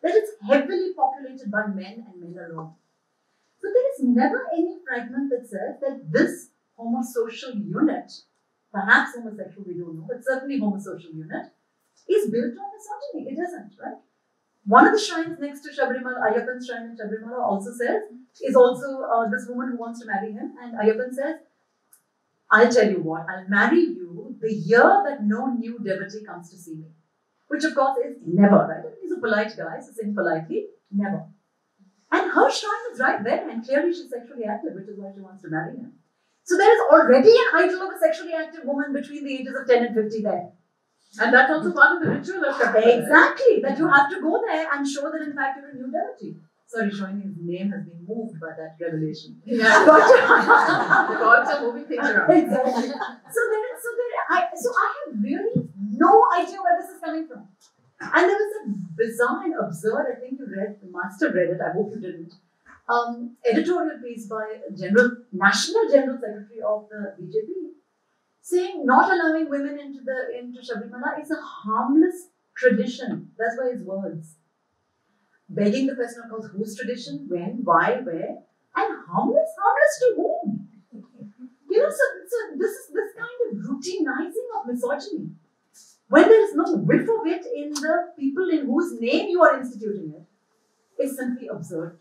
A: that it's heavily populated by men and men alone. So, there is never any fragment that says that this homosocial unit, perhaps homosexual, we don't know, but certainly homosocial unit, is built on misogyny. It isn't, right? One of the shrines next to Shabrimala, Ayyappan's shrine in Shabrimala also says, is also uh, this woman who wants to marry him. And Ayyappan says, I'll tell you what, I'll marry you the year that no new devotee comes to see me. Which of course is never, right? He's a polite guy, so saying politely, never. And her shrine is right there, and clearly she's sexually active, which is why she wants to marry him. So there is already an idol of a sexually active woman between the ages of 10 and 50 there.
B: And that's also part of the ritual of Shabbat.
A: Exactly, that you have to go there and show that in fact you're a new devotee. Sorry, showing his name has been moved by that revelation.
B: Yeah. <laughs>
A: But- <laughs>
B: the gods are moving things around.
A: exactly. So there, so there, I, so I have really no idea where this is coming from. And there was a bizarre and absurd, I think you read, you must have read it, I hope you didn't, um, editorial piece by General, National General Secretary of the BJP, saying not allowing women into the into Shabrimala is a harmless tradition. That's why his words. Begging the question, of course, whose tradition, when, why, where, and harmless, harmless to whom? <laughs> You know, so, so this is this kind of routinizing of misogyny. When there is no whiff of it in the people in whose name you are instituting it, is simply absurd.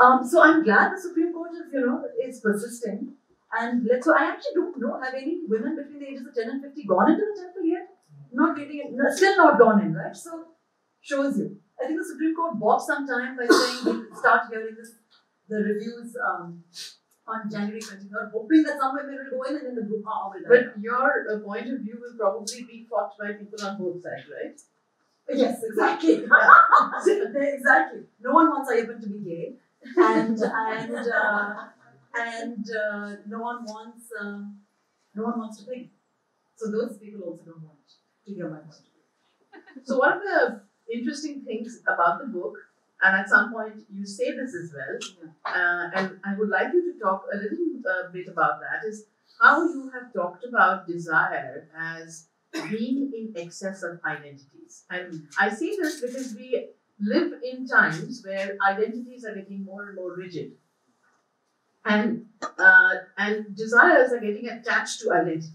A: Um, so I'm glad the Supreme Court is, you know, is persisting. And let's so I actually don't know, have any women between the ages of 10 and 50 gone into the temple yet? Not getting it, no, still not gone in, right? So shows you. I think the Supreme Court bought some time by saying we'll start hearing this, the reviews um, on January 23rd, hoping that some women will go in and then the brouhaha will die.
B: But your uh, point of view will probably be fought by people on both sides, right?
A: Yes, exactly. <laughs> <laughs> exactly. No one wants Ayyappan to be gay, and and uh, and uh, no one wants uh, no one wants to think. So those people also don't want to hear my point.
B: So one of the interesting things about the book, and at some point you say this as well, uh, and I would like you to talk a little uh, bit about that, is how you have talked about desire as being in excess of identities. And I say this because we live in times where identities are getting more and more rigid. And, uh, and desires are getting attached to identities.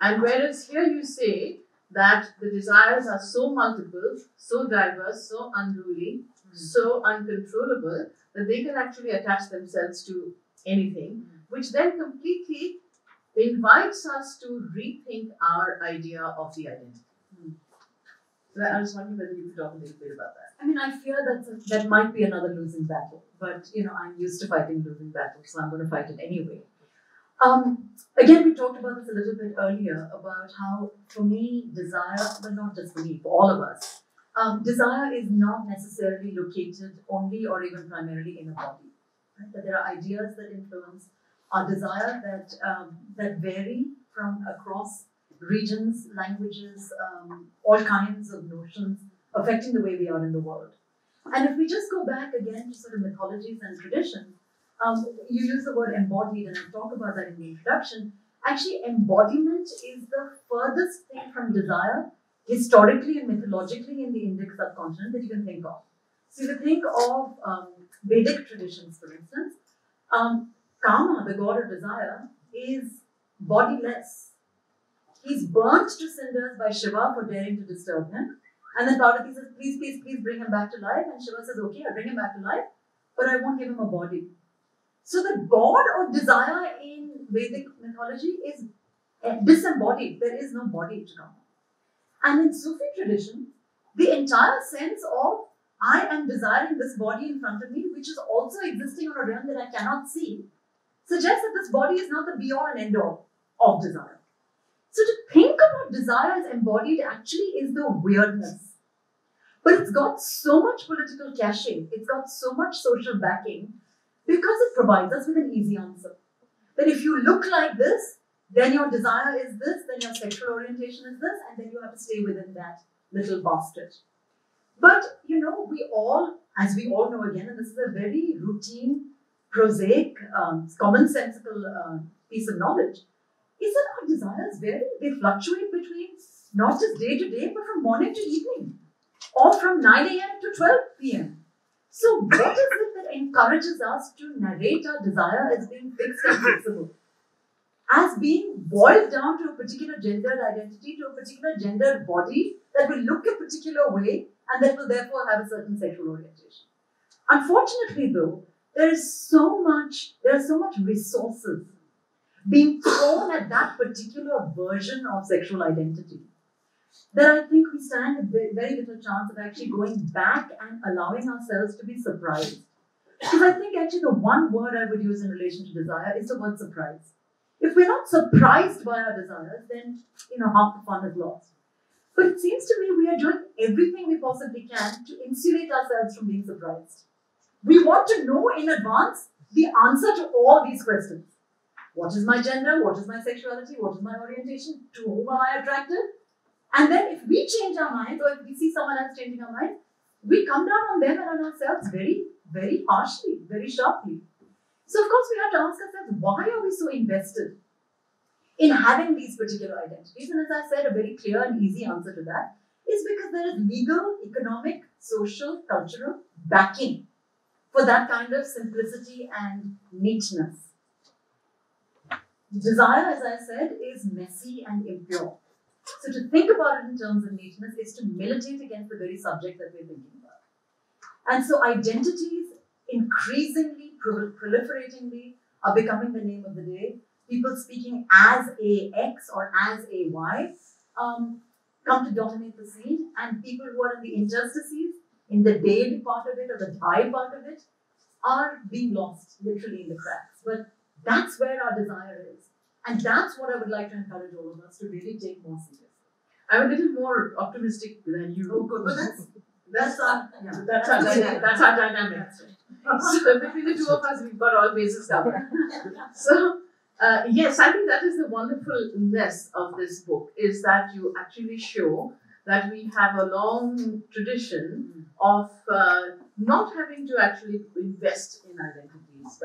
B: And whereas here you say that the desires are so multiple, so diverse, so unruly, hmm. so uncontrollable that they can actually attach themselves to anything, hmm. which then completely invites us to rethink our idea of the identity. Hmm. So I was wondering whether you could talk a little bit about that.
A: I mean, I fear that that might be another losing battle, but you know, I'm used to fighting losing battles, so I'm going to fight it anyway. Um, again, we talked about this a little bit earlier about how, for me, desire, but not just me, for all of us, um, desire is not necessarily located only or even primarily in a body. Right? That there are ideas that influence our desire that um, that vary from across regions, languages, um, all kinds of notions affecting the way we are in the world. And if we just go back again to sort of mythologies and traditions, um, you use the word embodied, and I'll talk about that in the introduction. Actually, embodiment is the furthest thing from desire, historically and mythologically, in the Indic subcontinent that you can think of. So, if you think of um, Vedic traditions, for instance, um, Kama, the god of desire, is bodiless. He's burnt to cinders by Shiva for daring to disturb him. And then Parvati says, please, please, please bring him back to life. And Shiva says, okay, I'll bring him back to life, but I won't give him a body. So the god of desire in Vedic mythology is disembodied. There is no body to come. And in Sufi tradition, the entire sense of I am desiring this body in front of me, which is also existing on a realm that I cannot see, suggests that this body is not the be all and end all of desire. So to think desire is embodied actually is the weirdness. But it's got so much political caching, it's got so much social backing because it provides us with an easy answer. That if you look like this, then your desire is this, then your sexual orientation is this, and then you have to stay within that little basket. But you know, we all, as we all know again, and this is a very routine, prosaic, um, commonsensical uh, piece of knowledge, is that our desires vary. They fluctuate between not just day to day, but from morning to evening, or from 9 a.m. to 12 p.m. So, what is it that encourages us to narrate our desire as being fixed and fixable? As being boiled down to a particular gendered identity, to a particular gendered body that will look a particular way and that will therefore have a certain sexual orientation. Unfortunately, though, there is so much, there are so much resources being thrown at that particular version of sexual identity that I think we stand a very little chance of actually going back and allowing ourselves to be surprised. Because I think actually the one word I would use in relation to desire is the word surprise. If we're not surprised by our desires, then you know half the fun is lost. But it seems to me we are doing everything we possibly can to insulate ourselves from being surprised. We want to know in advance the answer to all these questions. What is my gender? What is my sexuality? What is my orientation? To whom am I attracted? And then if we change our minds or if we see someone else changing our mind, we come down on them and on ourselves very, very harshly, very sharply. So of course we have to ask ourselves, why are we so invested in having these particular identities? And as I said, a very clear and easy answer to that is because there is legal, economic, social, cultural backing for that kind of simplicity and neatness. Desire, as I said, is messy and impure. So to think about it in terms of neatness is to militate against the very subject that we're thinking about. And so identities increasingly, proliferatingly, are becoming the name of the day. People speaking as a X or as a Y um, come to dominate the scene, and people who are in the interstices, in the Dade part of it or the Thai part of it, are being lost literally in the cracks. But that's where our desire is. And that's what I would like to encourage all of us to really take more seriously.
B: I'm a little more optimistic than you.
A: Oh, good. But that's,
B: that's, our, yeah, that's, our, that's our dynamic. so between the two of us, we've got all bases covered. <laughs> so, uh, yes, I think that is the wonderfulness of this book, is that you actually show that we have a long tradition of uh, not having to actually invest in identities,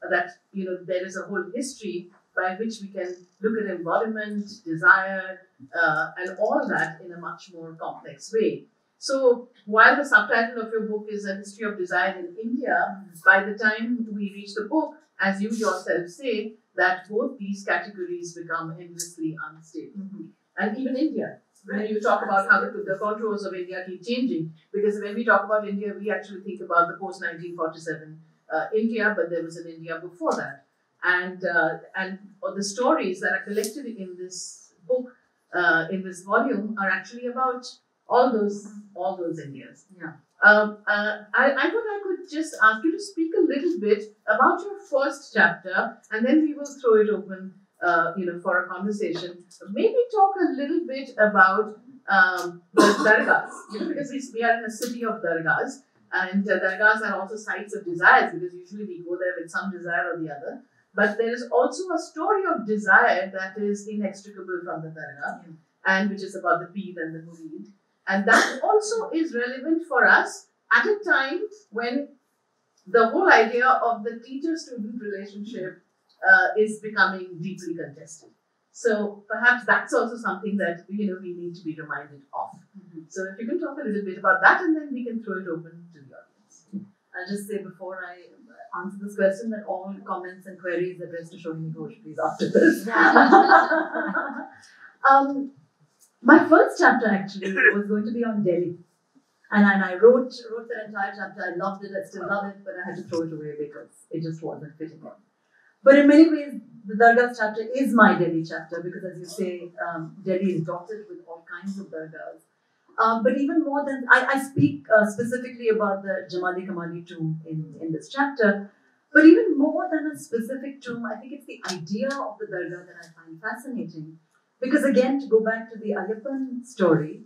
B: but that you know there is a whole history by which we can look at embodiment, desire, uh, and all that in a much more complex way. So, while the subtitle of your book is A History of Desire in India, by the time we reach the book, as you yourself say, that both these categories become endlessly unstable. Mm-hmm. And even India, when you talk about how the, the contours of India keep changing, because when we talk about India, we actually think about the post 1947 uh, India, but there was an India before that and uh, and the stories that are collected in this book uh, in this volume are actually about all those all those Indias.
A: Yeah.
B: Um, uh, I, I thought I could just ask you to speak a little bit about your first chapter, and then we will throw it open, uh, you know, for a conversation. Maybe talk a little bit about um, the dargahs, you know, because we, we are in a city of dargahs, and dargahs are also sites of desires because usually we go there with some desire or the other. But there is also a story of desire that is inextricable from the Dargah, yeah. and which is about the Peer and the Murid. And that also is relevant for us at a time when the whole idea of the teacher-student relationship uh, is becoming deeply contested. So perhaps that's also something that you know we need to be reminded of.
A: Mm-hmm.
B: So if you can talk a little bit about that, and then we can throw it open to the audience.
A: I'll just say before I answer this question that all comments and queries addressed to Shohini Ghosh, please, after this. <laughs> um, my first chapter actually was going to be on Delhi. And, and I wrote wrote the entire chapter. I loved it. I still love it, but I had to throw it away because it just wasn't fitting in. But in many ways, the Dargahs chapter is my Delhi chapter because, as you say, um, Delhi is dotted with all kinds of Dargahs. Um, but even more than I, I speak uh, specifically about the Jamali Kamali tomb in, in this chapter, but even more than a specific tomb, I think it's the idea of the Dargah that I find fascinating. Because again, to go back to the Ayyappan story,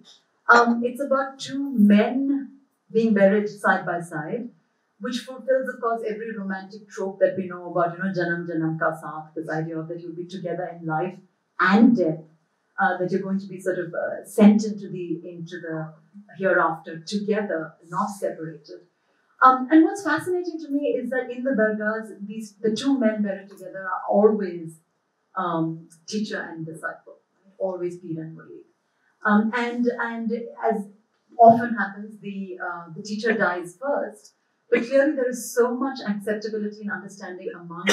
A: um, it's about two men being buried side by side, which fulfills, of course, every romantic trope that we know about, you know, Janam Janam Ka Saath, this idea of that you'll be together in life and death, uh, that you're going to be sort of uh, sent into the into the hereafter together, not separated. Um, and what's fascinating to me is that in the dargahs, these the two men buried together are always um, teacher and disciple, always Peer and Murid. Um, and and as often happens, the uh, the teacher dies first, but clearly there is so much acceptability and understanding among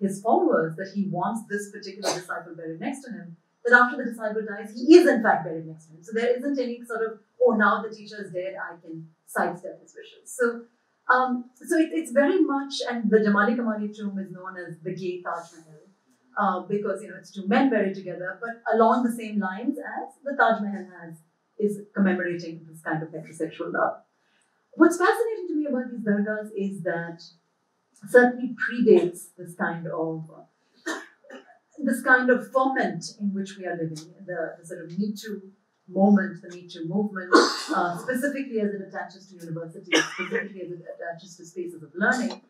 A: his followers that he wants this particular disciple buried next to him. That after the disciple dies, he is in fact buried next to him. So there isn't any sort of oh now the teacher is dead, I can sidestep his wishes. So. Um, so it, it's very much, and the Jamali Kamali tomb is known as the gay Taj Mahal, uh, because you know it's two men buried together, but along the same lines as the Taj Mahal has is commemorating this kind of heterosexual love. What's fascinating about these dargahs is that certainly predates this kind of <coughs> this kind of ferment in which we are living, the, the sort of Me Too moment, the Me Too movement, <coughs> uh, specifically as it attaches to universities, specifically as it attaches to spaces of learning.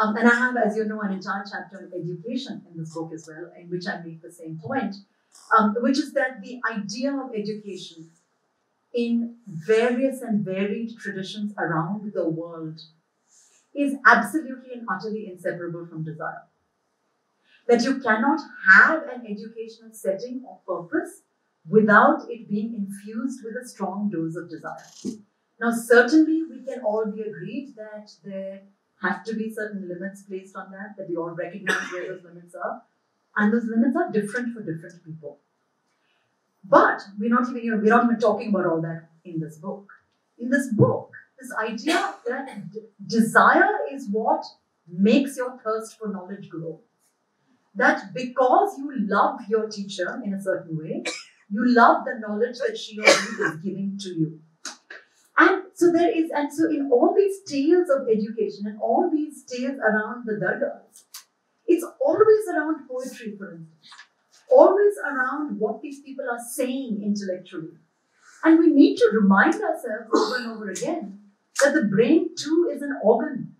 A: Um, and I have, as you know, an entire chapter on education in this book as well, in which I make the same point, um, which is that the idea of education in various and varied traditions around the world is absolutely and utterly inseparable from desire. That you cannot have an educational setting or purpose without it being infused with a strong dose of desire. Now, certainly, we can all be agreed that there have to be certain limits placed on that, that we all recognize where those limits are. And those limits are different for different people. But we're not even, you know, we're not even talking about all that in this book. In this book, this idea that d- desire is what makes your thirst for knowledge grow. That because you love your teacher in a certain way, you love the knowledge that she or he is giving to you. And so there is, and so in all these tales of education and all these tales around the dargahs, it's always around poetry, for instance, always around what these people are saying intellectually. And we need to remind ourselves over and over again that the brain too is an organ.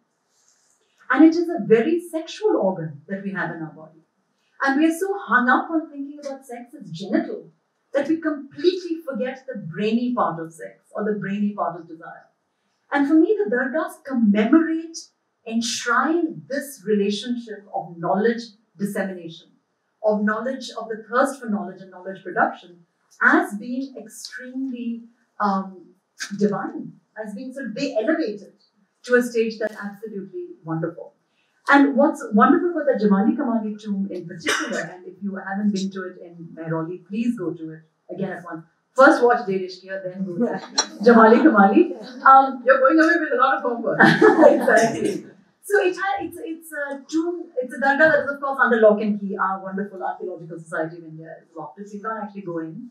A: And it is a very sexual organ that we have in our body. And we are so hung up on thinking about sex as genital that we completely forget the brainy part of sex or the brainy part of desire. And for me, the dargahs commemorate, enshrine this relationship of knowledge dissemination, of knowledge, of the thirst for knowledge and knowledge production as being extremely um, divine, as being sort of they elevated to a stage that's absolutely wonderful. And what's wonderful about the Jamali Kamali tomb in particular, and if you haven't been to it in Mehrauli, please go to it again at once. First watch De Ishqiya, then go to <laughs> Jamali Kamali. Um,
B: You're going away with a lot of homework. <laughs> <laughs>
A: exactly. So it it's it's a tomb, it's a dargah that is of course under lock and key. Our wonderful archaeological society of India is locked so you can't actually go in.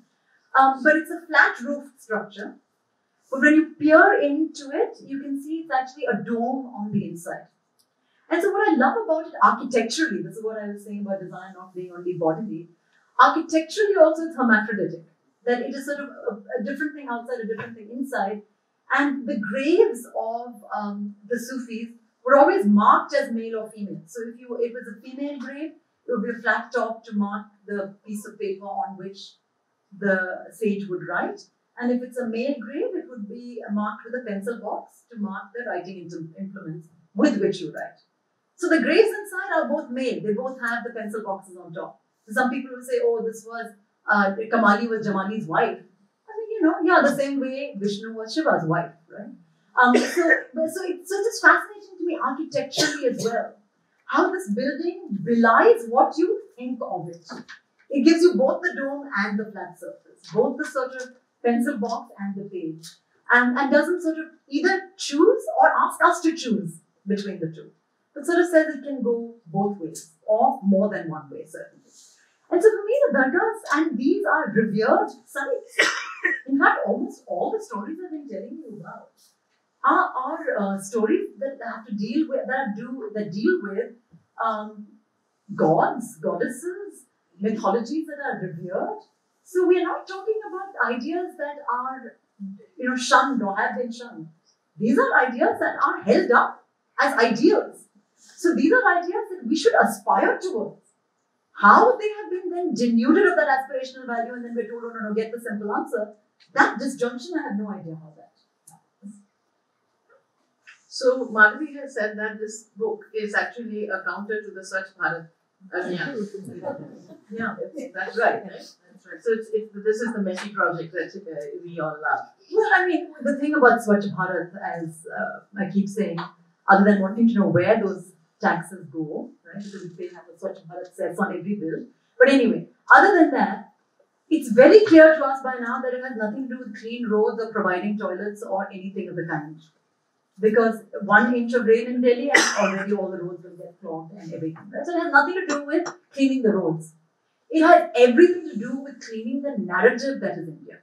A: Um, but it's a flat roofed structure. But when you peer into it, you can see it's actually a dome on the inside. And so what I love about it architecturally, this is what I was saying about design not being only bodily, architecturally also it's hermaphroditic. That it is sort of a, a different thing outside, a different thing inside. And the graves of um, the Sufis were always marked as male or female. So if you it was a female grave, it would be a flat top to mark the piece of paper on which the sage would write. And if it's a male grave, it would be marked with a pencil box to mark the writing implements with which you write. So the graves inside are both male. They both have the pencil boxes on top. So some people will say, oh, this was, uh, Kamali was Jamali's wife. I mean, you know, yeah, the same way Vishnu was Shiva's wife, right? Um, so, so it's so just fascinating to me architecturally as well. How this building belies what you think of it. It gives you both the dome and the flat surface, both the sort of pencil box and the page, and, and doesn't sort of either choose or ask us to choose between the two. But sort of says it can go both ways, or more than one way, certainly. And so for me, the dargahs and these are revered sites. In fact, almost all the stories I've been telling you about are, are uh, stories that have to deal with that do that deal with um, gods, goddesses, mythologies that are revered. So we are not talking about ideas that are you know shunned or have been shunned. These are ideas that are held up as ideals. So these are ideas that we should aspire towards. How they have been then denuded of that aspirational value and then we're told, oh no, no, get the simple answer. That disjunction, I have no idea how that.
B: So Madhavi has said that this book is actually a counter to the Swachh Bharat
A: Yeah, <laughs>
B: That's right. Right. So it's, it's, this is the messy project that uh, we all love.
A: Well, I mean, the thing about Swachh Bharat, as uh, I keep saying, other than wanting to know where those taxes go, right? Because they have a Swachh Bharat cess on every bill. But anyway, other than that, it's very clear to us by now that it has nothing to do with clean roads or providing toilets or anything of the kind. Because one inch of rain in Delhi and already all the roads will get clogged and everything. Right? So it has nothing to do with cleaning the roads. It has everything to do with cleaning the narrative that is India.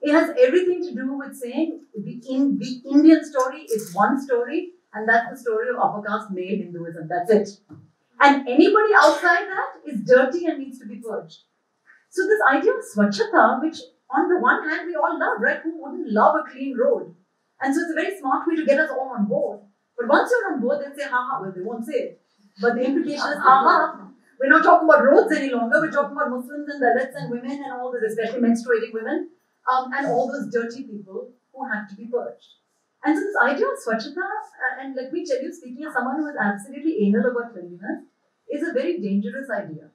A: It has everything to do with saying the, in, the Indian story is one story, and that's the story of upper caste male Hinduism. That's it. And anybody outside that is dirty and needs to be purged. So this idea of swachhata, which on the one hand we all love, right? Who wouldn't love a clean road? And so it's a very smart way to get us all on board. But once you're on board, they'll say, ha ha, well, they won't say it. But the implication is, ha ha, we're not talking about roads any longer. We're talking about Muslims and Dalits and women and all this, especially menstruating women, um, and all those dirty people who have to be purged. And so this idea of swachhata, uh, and let me tell you, speaking as someone who is absolutely anal about cleanliness, is a very dangerous idea,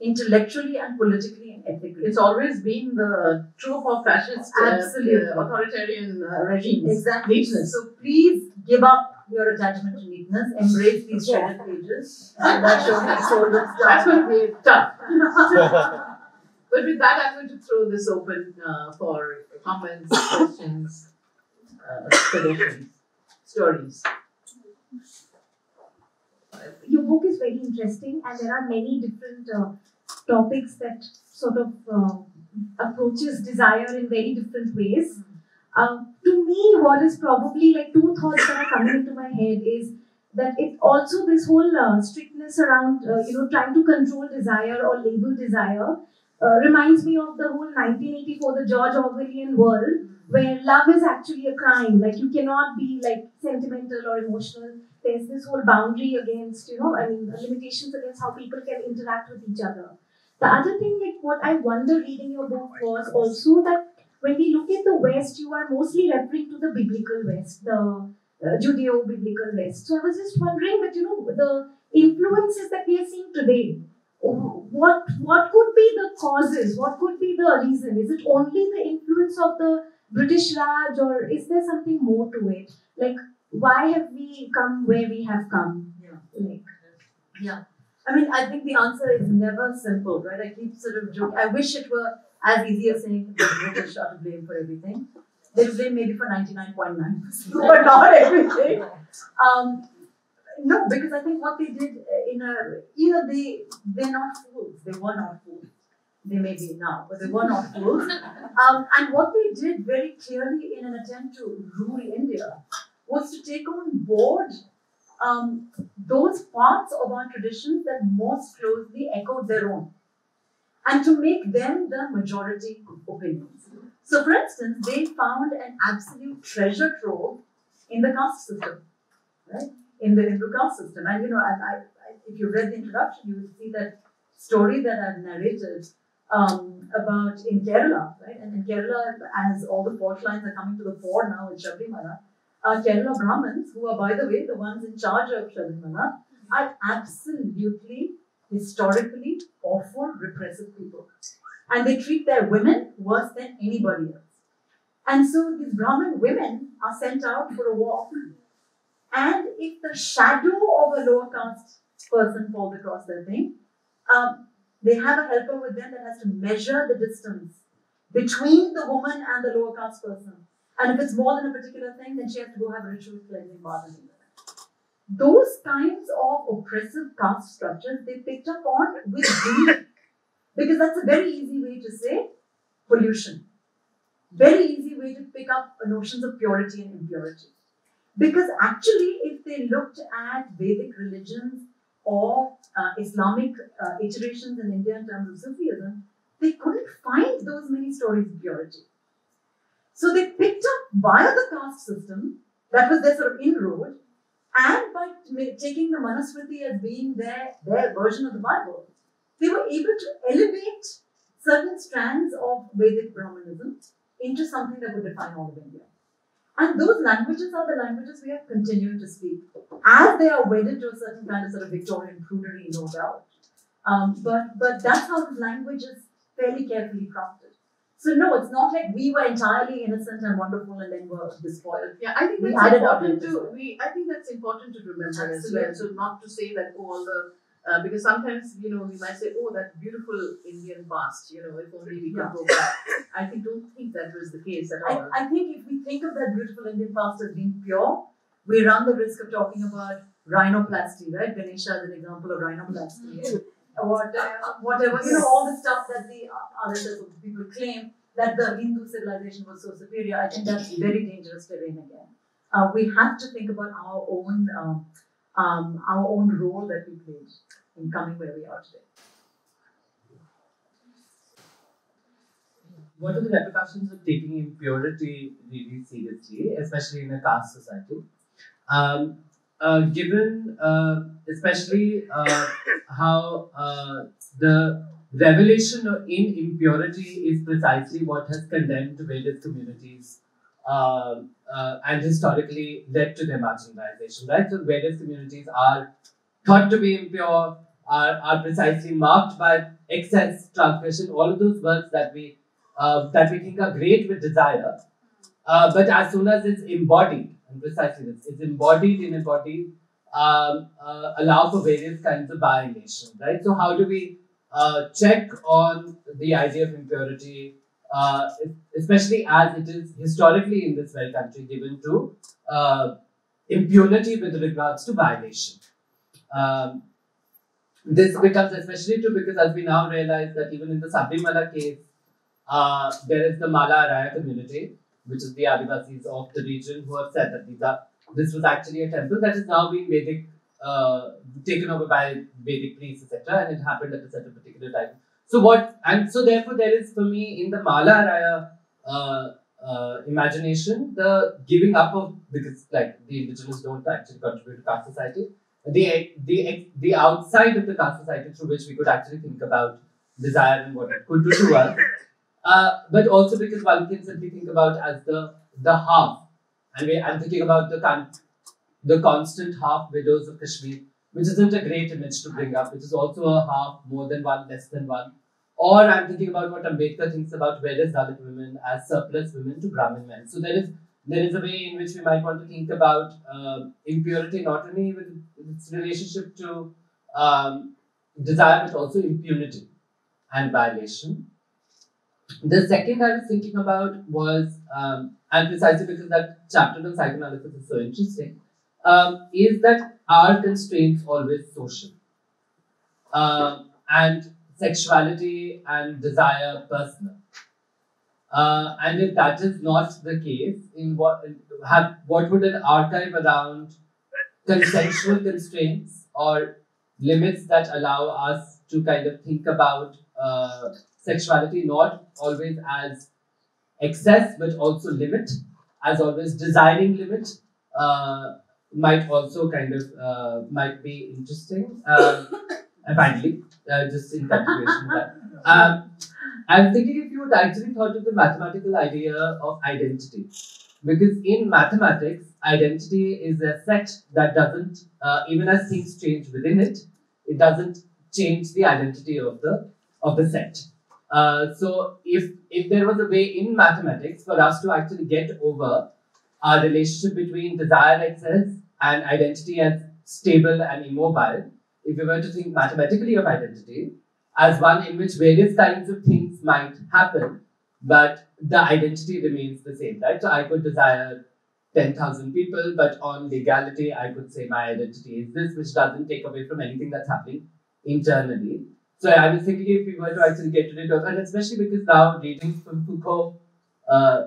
A: intellectually and politically and ethically.
B: It's always been the trope of fascist, uh,
A: Absolutely.
B: uh, authoritarian uh, regimes.
A: Exactly.
B: Neatness.
A: So please give up your attachment to neatness, embrace these shredded pages, and that shows so looks
B: That's going to be tough. <laughs> but with that, I'm going to throw this open uh, for comments, questions, uh, stories.
C: Your book is very interesting and there are many different uh, topics that sort of uh, approaches desire in very different ways. Um, to me what is probably like two thoughts that are coming into my head is that it also this whole uh, strictness around uh, you know trying to control desire or label desire uh, reminds me of the whole 1984 the george orwellian world where love is actually a crime like you cannot be like sentimental or emotional there's this whole boundary against, you know, I mean, limitations against how people can interact with each other. The other thing, like what I wonder reading your book was also that when we look at the West, you are mostly referring to the biblical West, the uh, Judeo-biblical West. So I was just wondering that, you know, the influences that we are seeing today, what what could be the causes? What could be the reason? Is it only the influence of the British Raj, or is there something more to it? Like why have we come where we have come?
A: Yeah.
C: Like,
A: Yeah. I mean, I think the answer is never simple, right? I keep sort of joking. I wish it were as easy as saying the British are to blame for everything. They blame maybe for 99.9%, but <laughs> not everything. Um, no, because I think what they did in a, you know, they, they're not fools. They were not fools. They may be now, but they were not fools. Um, and what they did very clearly in an attempt to rule India was to take on board um, those parts of our traditions that most closely echoed their own and to make them the majority opinions. So, for instance, they found an absolute treasure trove in the caste system, right? In the Hindu caste system. And you know, I, I, if you read the introduction, you will see that story that I've narrated um, about in Kerala, right? And in Kerala, as all the fault lines are coming to the fore now with Shabrimala, uh, Kerala Brahmins, who are, by the way, the ones in charge of Shabarimala, are absolutely, historically awful, repressive people. And they treat their women worse than anybody else. And so these Brahmin women are sent out for a walk. And if the shadow of a lower caste person falls across their thing, um, they have a helper with them that has to measure the distance between the woman and the lower caste person. And if it's more than a particular thing, then she has to go have a ritual cleansing Those kinds of oppressive caste structures they picked up on with glee. because that's a very easy way to say pollution. Very easy way to pick up notions of purity and impurity. Because actually, if they looked at Vedic religions or uh, Islamic uh, iterations in India in terms of Sufism, they couldn't find those many stories of purity. So they picked up via the caste system, that was their sort of inroad, and by taking the Manusmriti as being their, their version of the Bible, they were able to elevate certain strands of Vedic Brahmanism into something that would define all of India. And those languages are the languages we are continuing to speak, as they are wedded to a certain kind of sort of Victorian prudery, no doubt. Um, but but that's how the language is fairly carefully crafted. So no, it's not like we were entirely innocent and wonderful and then were despoiled.
B: Yeah, I think
A: We
B: that's important to we. I think that's important to remember as well. So not to say that oh, all the uh, because sometimes you know we might say oh that beautiful Indian past you know if only we could
A: Yeah.
B: go back. I think don't think that was the case at all.
A: I, I think if we think of that beautiful Indian past as being pure, we run the risk of talking about rhinoplasty, right? Ganesha is an example of rhinoplasty. Or what, uh, whatever, you know, all the stuff that the uh, other people claim that the Hindu civilization was so superior. I think that's very dangerous terrain again. Uh, we have to think about our own um, um, our own role that we played in coming where we are today.
D: what are the repercussions of taking impurity really seriously, especially in a caste society? Um, uh, given, uh, especially uh, how uh, the revelation in impurity is precisely what has condemned various communities uh, uh, and historically led to their marginalization, right? So various communities are thought to be impure, are, are precisely marked by excess, transgression, all of those words that we uh, that we think are great with desire. But as soon as it's embodied, and precisely this, it's embodied in a body, um, uh, allow for various kinds of violation, right? So how do we uh, check on the idea of impurity, uh, especially as it is historically in this very country given to uh, impunity with regards to violation? Um, this becomes especially true because as we now realize that even in the Sabrimala case, uh, there is the Mala Araya community, which is the Adivasis of the region, who have said that these are, this was actually a temple that is now being Vedic, uh, taken over by Vedic priests, etc., and it happened at a certain particular time. So what, and so therefore there is for me in the Mala Araya uh, uh, imagination, the giving up of because like the indigenous don't actually contribute to caste society, the the the outside of the caste society through which we could actually think about desire and what it could do to us. Uh, but also because one can simply think about as the the half, and we, I'm thinking about the con- the constant half widows of Kashmir, which isn't a great image to bring up, which is also a half more than one, less than one. Or I'm thinking about what Ambedkar thinks about various Dalit women as surplus women to Brahmin men. So there is there is a way in which we might want to think about uh, impurity not only with its relationship to um, desire but also impunity and violation. The second I was thinking about was, um, and precisely because that chapter on psychoanalysis is so interesting, um, is that are constraints always social? Um, and sexuality and desire personal? Uh, and if that is not the case, in what have what would an archive around consensual constraints or limits that allow us to kind of think about uh, sexuality not always as excess but also limit, as always designing limit, uh, might also kind of uh, might be interesting. Um, <coughs> and finally, uh, just in continuation. Um, I'm thinking if you would actually thought of the mathematical idea of identity, Because in mathematics, identity is a set that doesn't, uh, even as things change within it, it doesn't change the identity of the of the set. Uh, so if if there was a way in mathematics for us to actually get over our relationship between desire excess and identity as stable and immobile, if we were to think mathematically of identity as one in which various kinds of things might happen, but the identity remains the same, right? So I could desire 10,000 people, but on legality, I could say my identity is this, which doesn't take away from anything that's happening internally. So I was thinking if we were to actually get rid of, and especially because now reading from Foucault uh,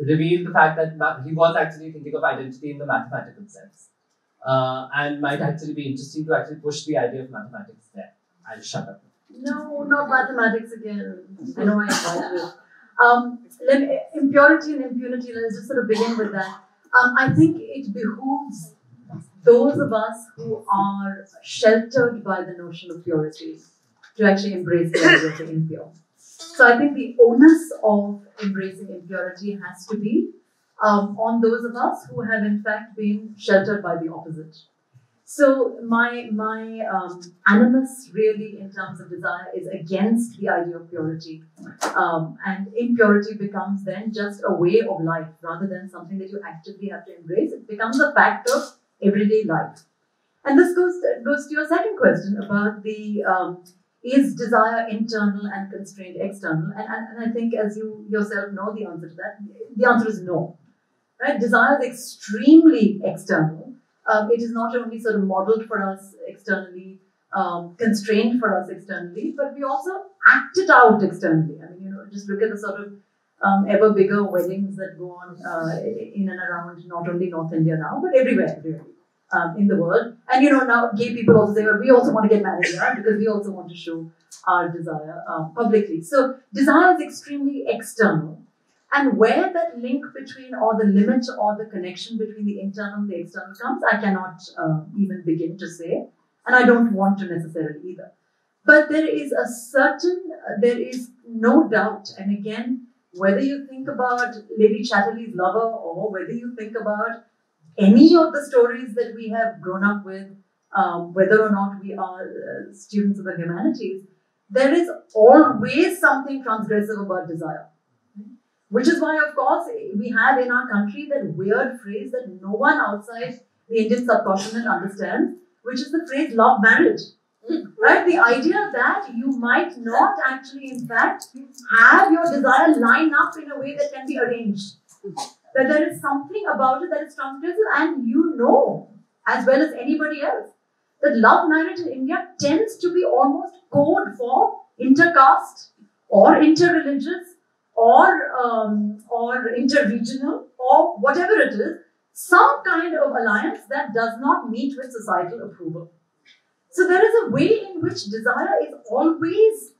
D: revealed the fact that he was actually thinking of identity in the mathematical sense. Uh, and might actually be interesting to actually push the idea of mathematics there. I'll shut up.
A: No, not mathematics again. I know I it. Um, me, impurity and impunity, let's just sort of begin with that. Um, I think it behooves those of us who are sheltered by the notion of purity to actually embrace the idea of impure. So I think the onus of embracing impurity has to be um, on those of us who have in fact been sheltered by the opposite. So my my um, animus really in terms of desire is against the idea of purity, um, and impurity becomes then just a way of life rather than something that you actively have to embrace. It becomes a fact of everyday life, and this goes goes to your second question about the um, is desire internal and constraint external, and, and and I think as you yourself know the answer to that, the answer is no. Right? Desire is extremely external um, it is not only sort of modeled for us externally, um, constrained for us externally, but we also act it out externally. I mean, you know, just look at the sort of um, ever bigger weddings that go on uh, in and around not only North India now, but everywhere really um, in the world. And you know, now gay people also say, we also want to get married here because we also want to show our desire uh, publicly. So desire is extremely external. And where that link between, or the limit, or the connection between the internal and the external comes, I cannot uh, even begin to say, and I don't want to necessarily either. But there is a certain, there is no doubt, and again, whether you think about Lady Chatterley's lover, or whether you think about any of the stories that we have grown up with, um, whether or not we are uh, students of the humanities, there is always something transgressive about desire. Which is why, of course, we have in our country that weird phrase that no one outside the Indian subcontinent understands, which is the phrase love marriage. Right? The idea that you might not actually, in fact, have your desire line up in a way that can be arranged. That there is something about it that is transgressive, and you know as well as anybody else that love marriage in India tends to be almost code for intercaste or interreligious or um, or interregional or whatever it is, some kind of alliance that does not meet with societal approval. So there is a way in which desire is always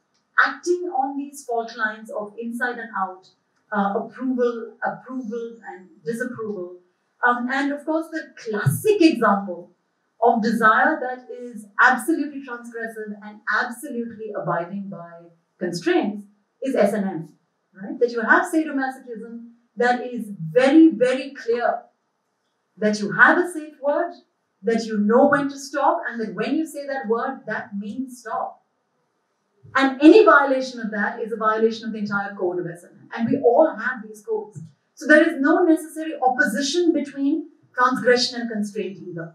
A: acting on these fault lines of inside and out, uh, approval, approval, and disapproval. Um, and of course, the classic example of desire that is absolutely transgressive and absolutely abiding by constraints is S&M right? That you have sadomasochism that is very, very clear. That you have a safe word, that you know when to stop, and that when you say that word, that means stop. And any violation of that is a violation of the entire code of S&M. And we all have these codes. So there is no necessary opposition between transgression and constraint either.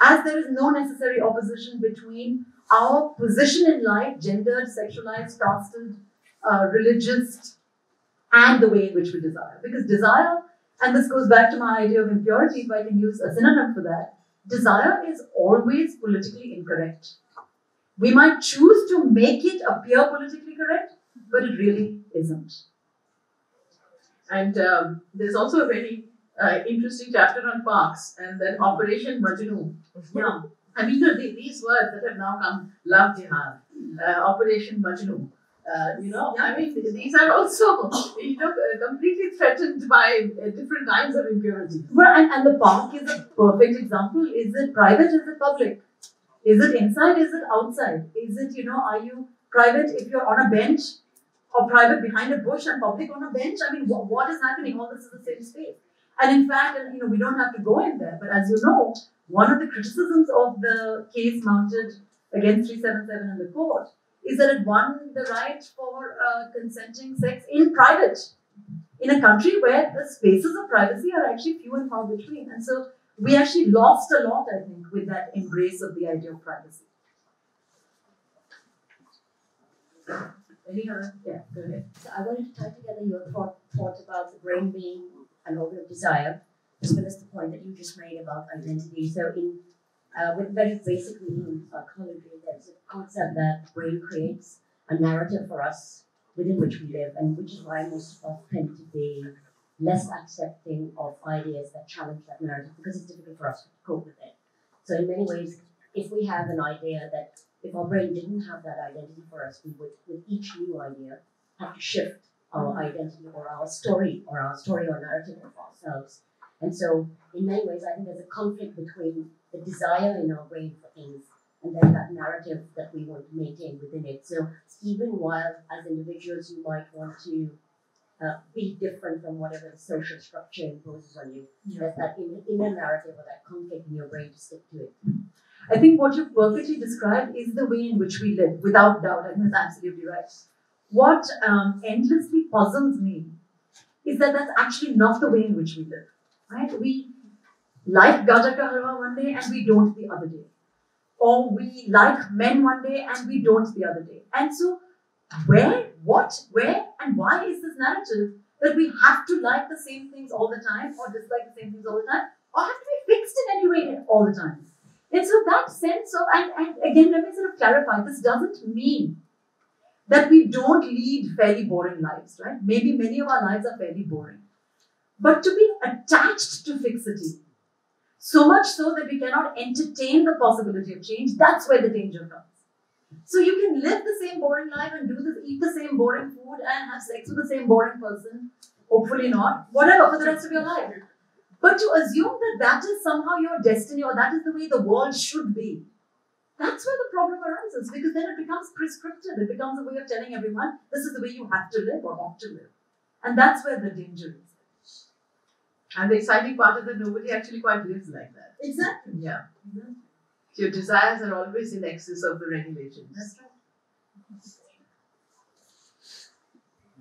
A: As there is no necessary opposition between our position in life, gendered, sexualized, casted, uh, religious, and the way in which we desire. Because desire, and this goes back to my idea of impurity, if I can use a synonym for that, desire is always politically incorrect. We might choose to make it appear politically correct, but it really isn't.
B: And um, there's also a very uh, interesting chapter on parks and then Operation Majnu.
A: Yeah.
B: I mean, these words that have now come, love jihad, uh, Operation Majnu. Uh, you know, yeah. I mean, these are also, <laughs> you know, completely threatened by uh, different kinds of impurity.
A: Well, and, and the park is a perfect example. Is it private? Is it public? Is it inside? Is it outside? Is it, you know, are you private if you're on a bench or private behind a bush and public on a bench? I mean, what, what is happening? All this is the same space. And in fact, and you know, we don't have to go in there, but as you know, one of the criticisms of the case mounted against 377 in the court is that it won the right for uh, consenting sex in private in a country where the spaces of privacy are actually few and far between. And so we actually lost a lot, I think, with that embrace of the idea of privacy. Any other? Yeah, go ahead.
E: So I wanted to tie together your thought, thought about the brain being an organ of desire, as well as the point that you just made about identity. So, in uh, with very basic meaning in psychology, there's a concept that the brain creates a narrative for us within which we live, and which is why most of us tend to be less accepting of ideas that challenge that narrative because it's difficult for us to cope with it. So, in many ways, if we have an idea that if our brain didn't have that identity for us, we would, with each new idea, have to shift our mm-hmm. identity or our story or our story or narrative of ourselves. And so, in many ways, I think there's a conflict between the desire in our brain for things and then that narrative that we want to maintain within it. So, even while as individuals you might want to uh, be different from whatever the social structure imposes on you, there's that inner, inner narrative or that conflict in your brain to stick to it.
A: I think what you've perfectly described is the way in which we live, without doubt. I think that's absolutely right. What um, endlessly puzzles me is that that's actually not the way in which we live. Right? We like gajar ka halwa one day and we don't the other day. Or we like men one day and we don't the other day. And so, where, what, where, and why is this narrative that we have to like the same things all the time or dislike the same things all the time or have to be fixed in any way all the time? And so that sense of, and, and again, let me sort of clarify, this doesn't mean that we don't lead fairly boring lives, right? Maybe many of our lives are fairly boring. But to be attached to fixity, so much so that we cannot entertain the possibility of change, that's where the danger comes. So you can live the same boring life and do this, eat the same boring food and have sex with the same boring person, hopefully not, whatever, for the rest of your life. But to assume that that is somehow your destiny or that is the way the world should be, that's where the problem arises because then it becomes prescriptive. It becomes a way of telling everyone this is the way you have to live or ought to live. And that's where the danger is.
B: And the exciting part is that nobody actually quite lives like that.
A: Exactly.
B: Yeah. Your desires are always in excess of the regulations.
A: That's right.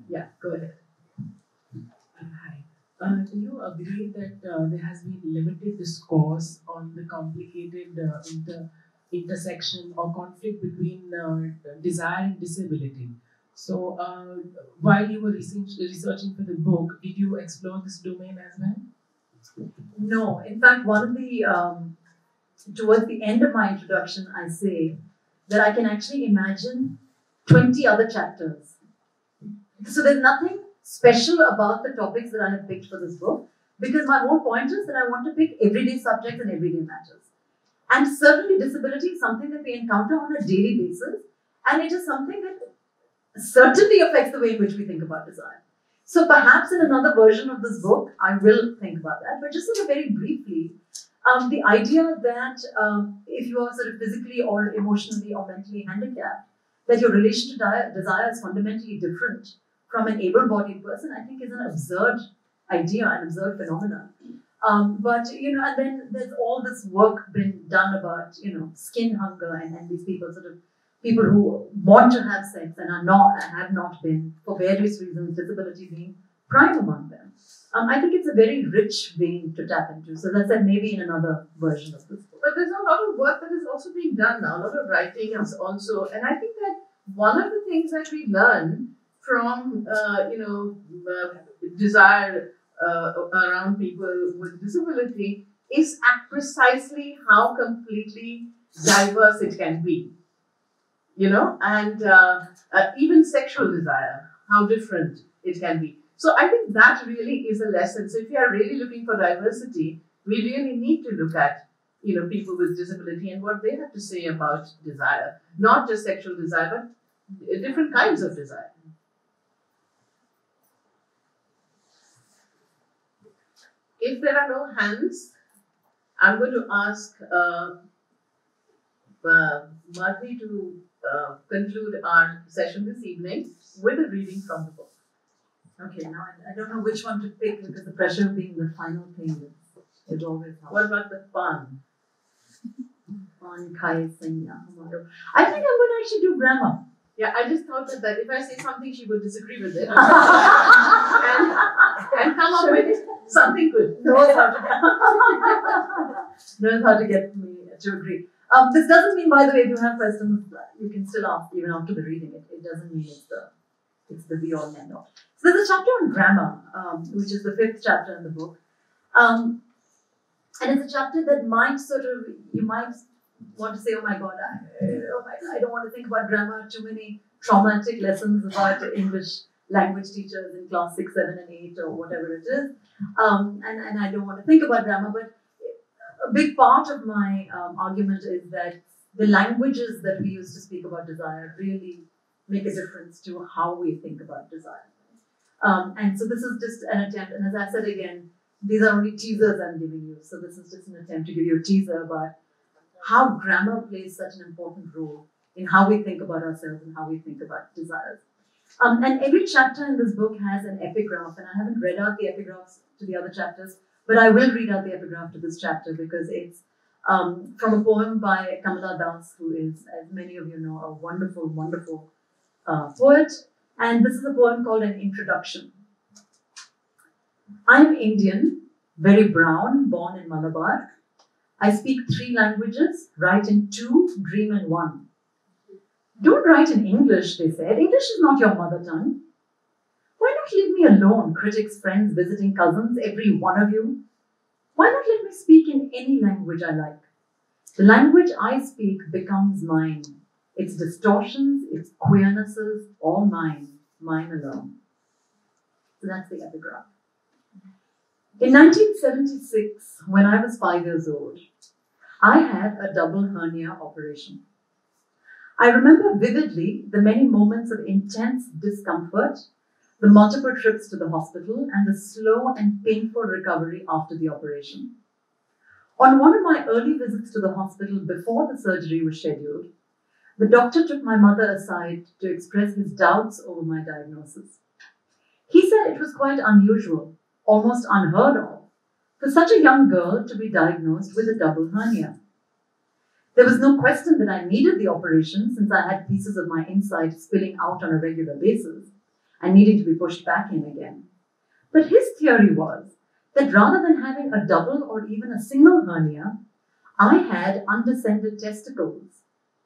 B: Yeah, go ahead.
F: Hi. Uh, do you agree that uh, there has been limited discourse on the complicated uh, inter- intersection or conflict between uh, desire and disability? So, uh, while you were research- researching for the book, did you explore this domain as well?
A: No, in fact, one of the, um, towards the end of my introduction, I say that I can actually imagine 20 other chapters. So there's nothing special about the topics that I have picked for this book because my whole point is that I want to pick everyday subjects and everyday matters. And certainly, disability is something that we encounter on a daily basis, and it is something that certainly affects the way in which we think about desire. So perhaps in another version of this book, I will think about that. But just sort of very briefly, um, the idea that um, if you are sort of physically or emotionally or mentally handicapped, that your relation to di- desire is fundamentally different from an able-bodied person, I think is an absurd idea, an absurd phenomenon. Um, but you know, and then there's all this work been done about you know skin hunger and, and these people sort of people who want to have sex and are not and have not been for various reasons, disability being prime among them. Um, I think it's a very rich vein to tap into. So that's maybe in another version of this book.
B: But there's a lot of work that is also being done now, a lot of writing is also, and I think that one of the things that we learn from, uh, you know, uh, desire uh, around people with disability is precisely how completely diverse it can be. You know, and uh, uh, even sexual desire, how different it can be. So I think that really is a lesson. So if you are really looking for diversity, we really need to look at you know people with disability and what they have to say about desire, not just sexual desire, but different kinds of desire. If there are no hands, I'm going to ask uh, uh, Madhavi to uh, conclude our session this evening with a reading from the book.
A: Okay, now I, I don't know which one to pick because the pressure of being the final thing is it always helps.
B: What about the fun? <laughs>
A: Fun, Kai, Senya. I think I'm going to actually do grammar.
B: Yeah, I just thought that, that if I say something, she would disagree with it <laughs> and, and come up with something good. <laughs>
A: knows how to knows how to get me to agree. Um, this doesn't mean, by the way, if you have questions, you can still ask even after the reading. It, it doesn't mean it's the it's the be all all. So there's a chapter on grammar, um, which is the fifth chapter in the book, um, and it's a chapter that might sort of you might want to say, oh my god, I, oh my god, I don't want to think about grammar. Too many traumatic lessons about English language teachers in class six, seven, and eight, or whatever it is. Um, and, and I don't want to think about grammar, but a big part of my um, argument is that the languages that we use to speak about desire really make a difference to how we think about desire. Um, and so this is just an attempt, and as I said again, these are only teasers I'm giving you. So this is just an attempt to give you a teaser about how grammar plays such an important role in how we think about ourselves and how we think about desires. Um, and every chapter in this book has an epigraph, and I haven't read out the epigraphs to the other chapters, but I will read out the epigraph to this chapter because it's um, from a poem by Kamala Das, who is, as many of you know, a wonderful, wonderful uh, poet. And this is a poem called An Introduction. I'm Indian, very brown, born in Malabar. I speak three languages, write in two, dream in one. Don't write in English, they said. English is not your mother tongue. Why not leave me alone, critics, friends, visiting cousins, every one of you? Why not let me speak in any language I like? The language I speak becomes mine. Its distortions, its queernesses, all mine, mine alone. So that's the epigraph. In 1976, when I was five years old, I had a double hernia operation. I remember vividly the many moments of intense discomfort, the multiple trips to the hospital, and the slow and painful recovery after the operation. On one of my early visits to the hospital before the surgery was scheduled, the doctor took my mother aside to express his doubts over my diagnosis. He said it was quite unusual, almost unheard of, for such a young girl to be diagnosed with a double hernia. There was no question that I needed the operation since I had pieces of my inside spilling out on a regular basis and needing to be pushed back in again. But his theory was that rather than having a double or even a single hernia, I had undescended testicles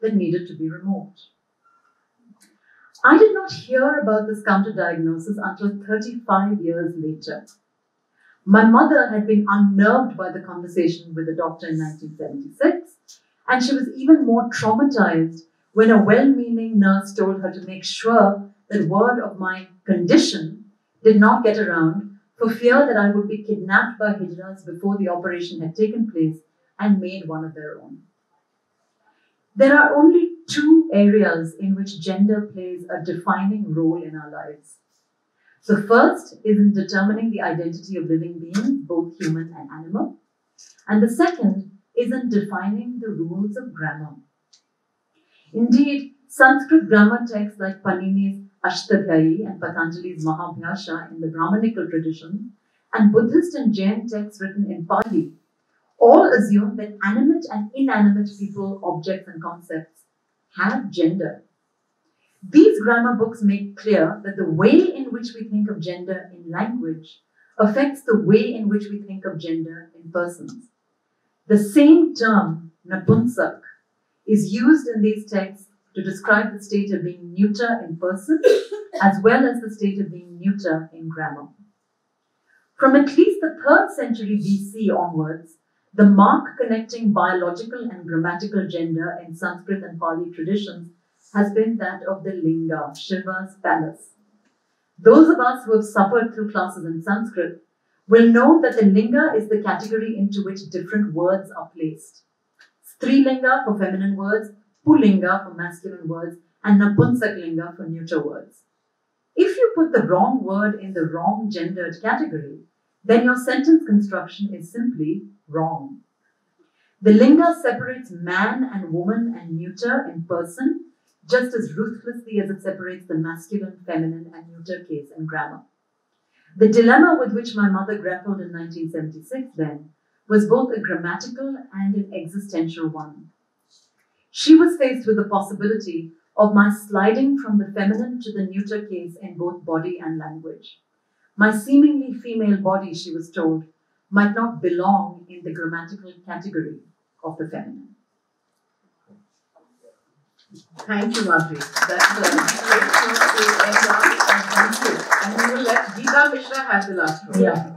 A: that needed to be removed. I did not hear about this counter diagnosis until 35 years later. My mother had been unnerved by the conversation with the doctor in 1976, and she was even more traumatized when a well meaning nurse told her to make sure that word of my condition did not get around for fear that I would be kidnapped by Hijras before the operation had taken place and made one of their own. There are only two areas in which gender plays a defining role in our lives. The first is in determining the identity of living beings, both human and animal. And the second is in defining the rules of grammar. Indeed, Sanskrit grammar texts like Panini's Ashtadhyayi and Patanjali's Mahabhashya in the Brahmanical tradition, and Buddhist and Jain texts written in Pali all assume that animate and inanimate people, objects, and concepts have gender. These grammar books make clear that the way in which we think of gender in language affects the way in which we think of gender in persons. The same term, napunsak, is used in these texts to describe the state of being neuter in person as well as the state of being neuter in grammar. From at least the 3rd century BC onwards, the mark connecting biological and grammatical gender in Sanskrit and Pali traditions has been that of the linga, Shiva's phallus. Those of us who have suffered through classes in Sanskrit will know that the linga is the category into which different words are placed. Strilinga for feminine words, Pullinga for masculine words, and Napunsaklinga for neuter words. If you put the wrong word in the wrong gendered category, then your sentence construction is simply wrong. The linga separates man and woman and neuter in person just as ruthlessly as it separates the masculine, feminine, and neuter case in grammar.
G: The dilemma with which my mother grappled in 1976 then was both a grammatical and an existential one. She was faced with the possibility of my sliding from the feminine to the neuter case in both body and language. My seemingly female body, she was told, might not belong in the grammatical category of the feminine.
B: Thank you, Madhuri. That's a great to end on. And thank you. And we will let Geeta Mishra have the last word.
H: Yeah.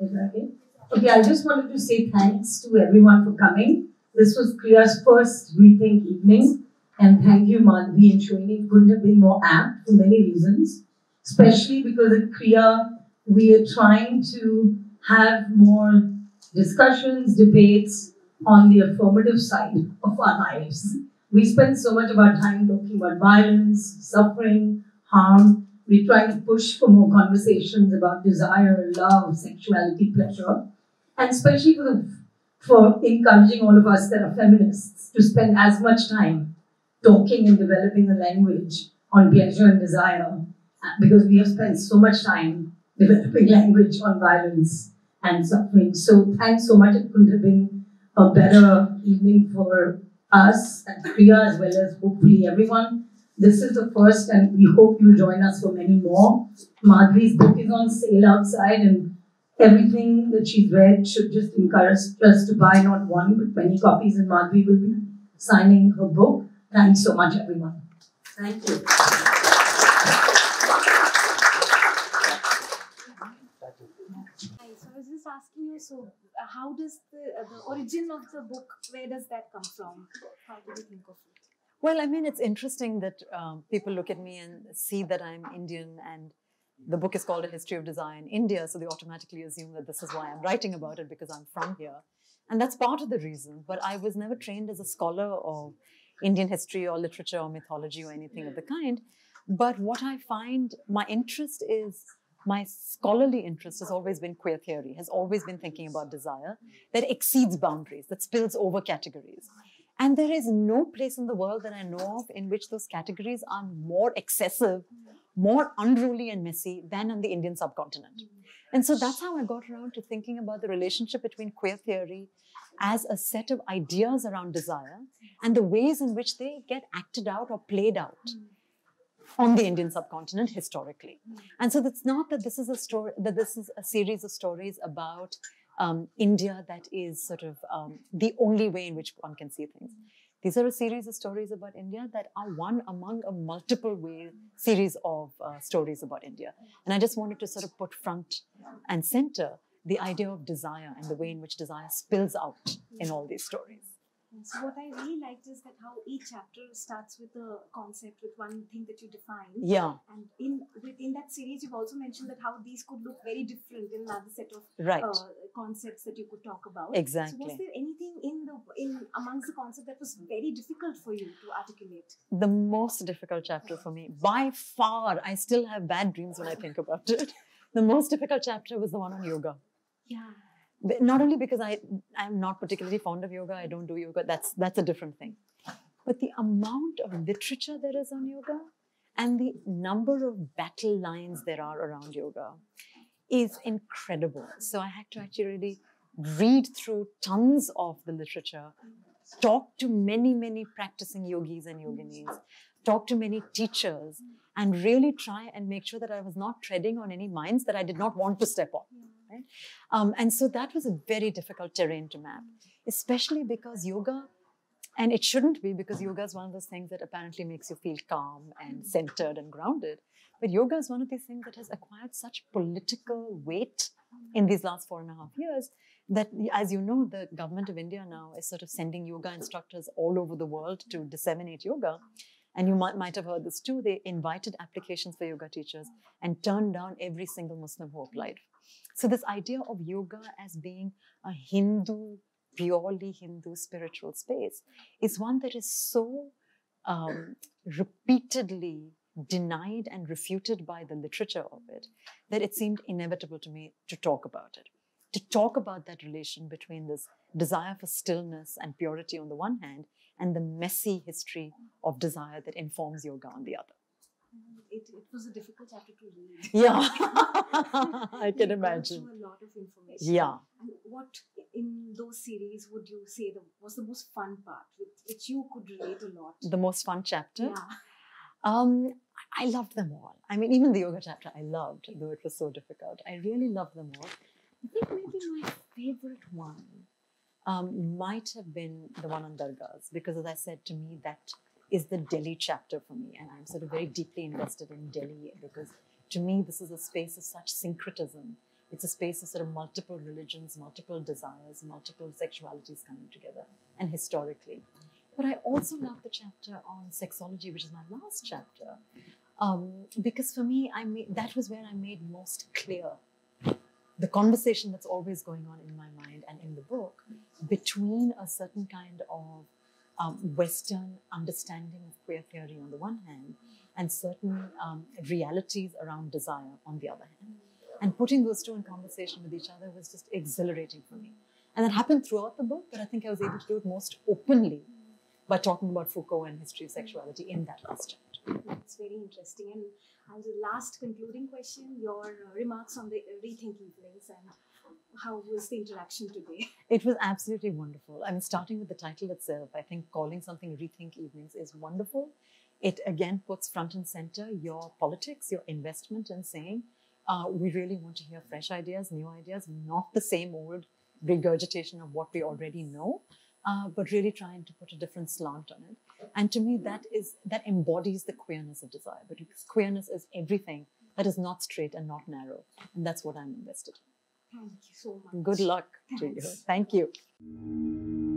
H: Is that okay? Okay, I just wanted to say thanks to everyone for coming. This was CREA's first rethink evening. And thank you, Madhavi and Shohini. Couldn't have been more apt for many reasons, especially because at CREA, we are trying to have more discussions, debates on the affirmative side of our lives. We spend so much of our time talking about violence, suffering, harm. We try to push for more conversations about desire, love, sexuality, pleasure, and especially for the, for encouraging all of us that are feminists to spend as much time talking and developing a language on pleasure and desire, uh, because we have spent so much time <laughs> developing language on violence and suffering. So thanks so much. It couldn't have been a better evening for us and CREA as well as hopefully everyone. This is the first and we hope you'll join us for many more. Madhavi's book is on sale outside and everything that she's read should just encourage us to buy not one but many copies and Madhavi will be signing her book. Thanks so much everyone.
G: Thank you.
I: Hi, so I was just asking you, so uh, how does the, uh, the origin of the book, where does that come from? How do you think of it?
A: Well, I mean, it's interesting that um, people look at me and see that I'm Indian, and the book is called A History of Desire in India, so they automatically assume that this is why I'm writing about it because I'm from here. And that's part of the reason. But I was never trained as a scholar of Indian history or literature or mythology or anything of the kind. But what I find my interest is my scholarly interest has always been queer theory, has always been thinking about desire that exceeds boundaries, that spills over categories. And there is no place in the world that I know of in which those categories are more excessive, more unruly and messy than on the Indian subcontinent. And so that's how I got around to thinking about the relationship between queer theory as a set of ideas around desire and the ways in which they get acted out or played out on the Indian subcontinent historically. And so it's not that this is a story, that this is a series of stories about um, India that is sort of um, the only way in which one can see things. These are a series of stories about India that are one among a multiple way series of uh, stories about India. And I just wanted to sort of put front and center the idea of desire and the way in which desire spills out in all these stories.
I: And so what I really liked is that how each chapter starts with a concept, with one thing that you define.
A: Yeah,
I: And in within that series, you've also mentioned that how these could look very different in another set of
A: right.
I: uh, concepts that you could talk about. Exactly. So was there anything in the in amongst the concept that was very difficult for you to articulate?
A: The most difficult chapter for me, by far, I still have bad dreams when I think about it. <laughs> The most difficult chapter was the one on yoga.
I: Yeah.
A: Not only because I I'm not particularly fond of yoga, I don't do yoga. That's that's a different thing. But the amount of literature there is on yoga and the number of battle lines there are around yoga is incredible. So I had to actually really read through tons of the literature, talk to many, many practicing yogis and yoginis, talk to many teachers, and really try and make sure that I was not treading on any mines that I did not want to step on. Right? Um, and so that was a very difficult terrain to map, especially because yoga, and it shouldn't be because yoga is one of those things that apparently makes you feel calm and centered and grounded. But yoga is one of these things that has acquired such political weight in these last four and a half years that, as you know, the government of India now is sort of sending yoga instructors all over the world to disseminate yoga. And you might, might have heard this too. They invited applications for yoga teachers and turned down every single Muslim who applied. So, this idea of yoga as being a Hindu, purely Hindu spiritual space is one that is so um, repeatedly denied and refuted by the literature of it that it seemed inevitable to me to talk about it. To talk about that relation between this desire for stillness and purity on the one hand and the messy history of desire that informs yoga on the other.
I: it, it was a difficult chapter to read.
A: Yeah, <laughs> I can imagine.
I: a lot of information.
A: Yeah.
I: And what in those series would you say the, was the most fun part, which you could relate a lot?
A: The most fun chapter.
I: Yeah.
A: Um, I loved them all. I mean, even the yoga chapter I loved, though it was so difficult. I really loved them all. I think maybe my favorite one um, might have been the one on Dargahs, because as I said to me, that is the Delhi chapter for me. And I'm sort of very deeply invested in Delhi because to me, this is a space of such syncretism. It's a space of sort of multiple religions, multiple desires, multiple sexualities coming together, and historically. But I also love the chapter on sexology, which is my last chapter, um, because for me, I made, that was where I made most clear the conversation that's always going on in my mind and in the book between a certain kind of um, Western understanding of queer theory on the one hand and certain um, realities around desire on the other hand. And putting those two in conversation with each other was just exhilarating for me. And that happened throughout the book, but I think I was able to do it most openly by talking about Foucault and history of sexuality in that last chapter.
I: That's very interesting. And as a last concluding question, your remarks on the rethink evenings and how was the interaction today?
A: It was absolutely wonderful. I mean, starting with the title itself, I think calling something Rethink Evenings is wonderful. It again puts front and center your politics, your investment in saying, uh, we really want to hear fresh ideas, new ideas, not the same old regurgitation of what we already know, uh, but really trying to put a different slant on it. And to me, that is that embodies the queerness of desire, because queerness is everything that is not straight and not narrow, and that's what I'm invested in.
I: Thank you so much.
A: Good luck to you.
I: Thanks.
A: Thank you.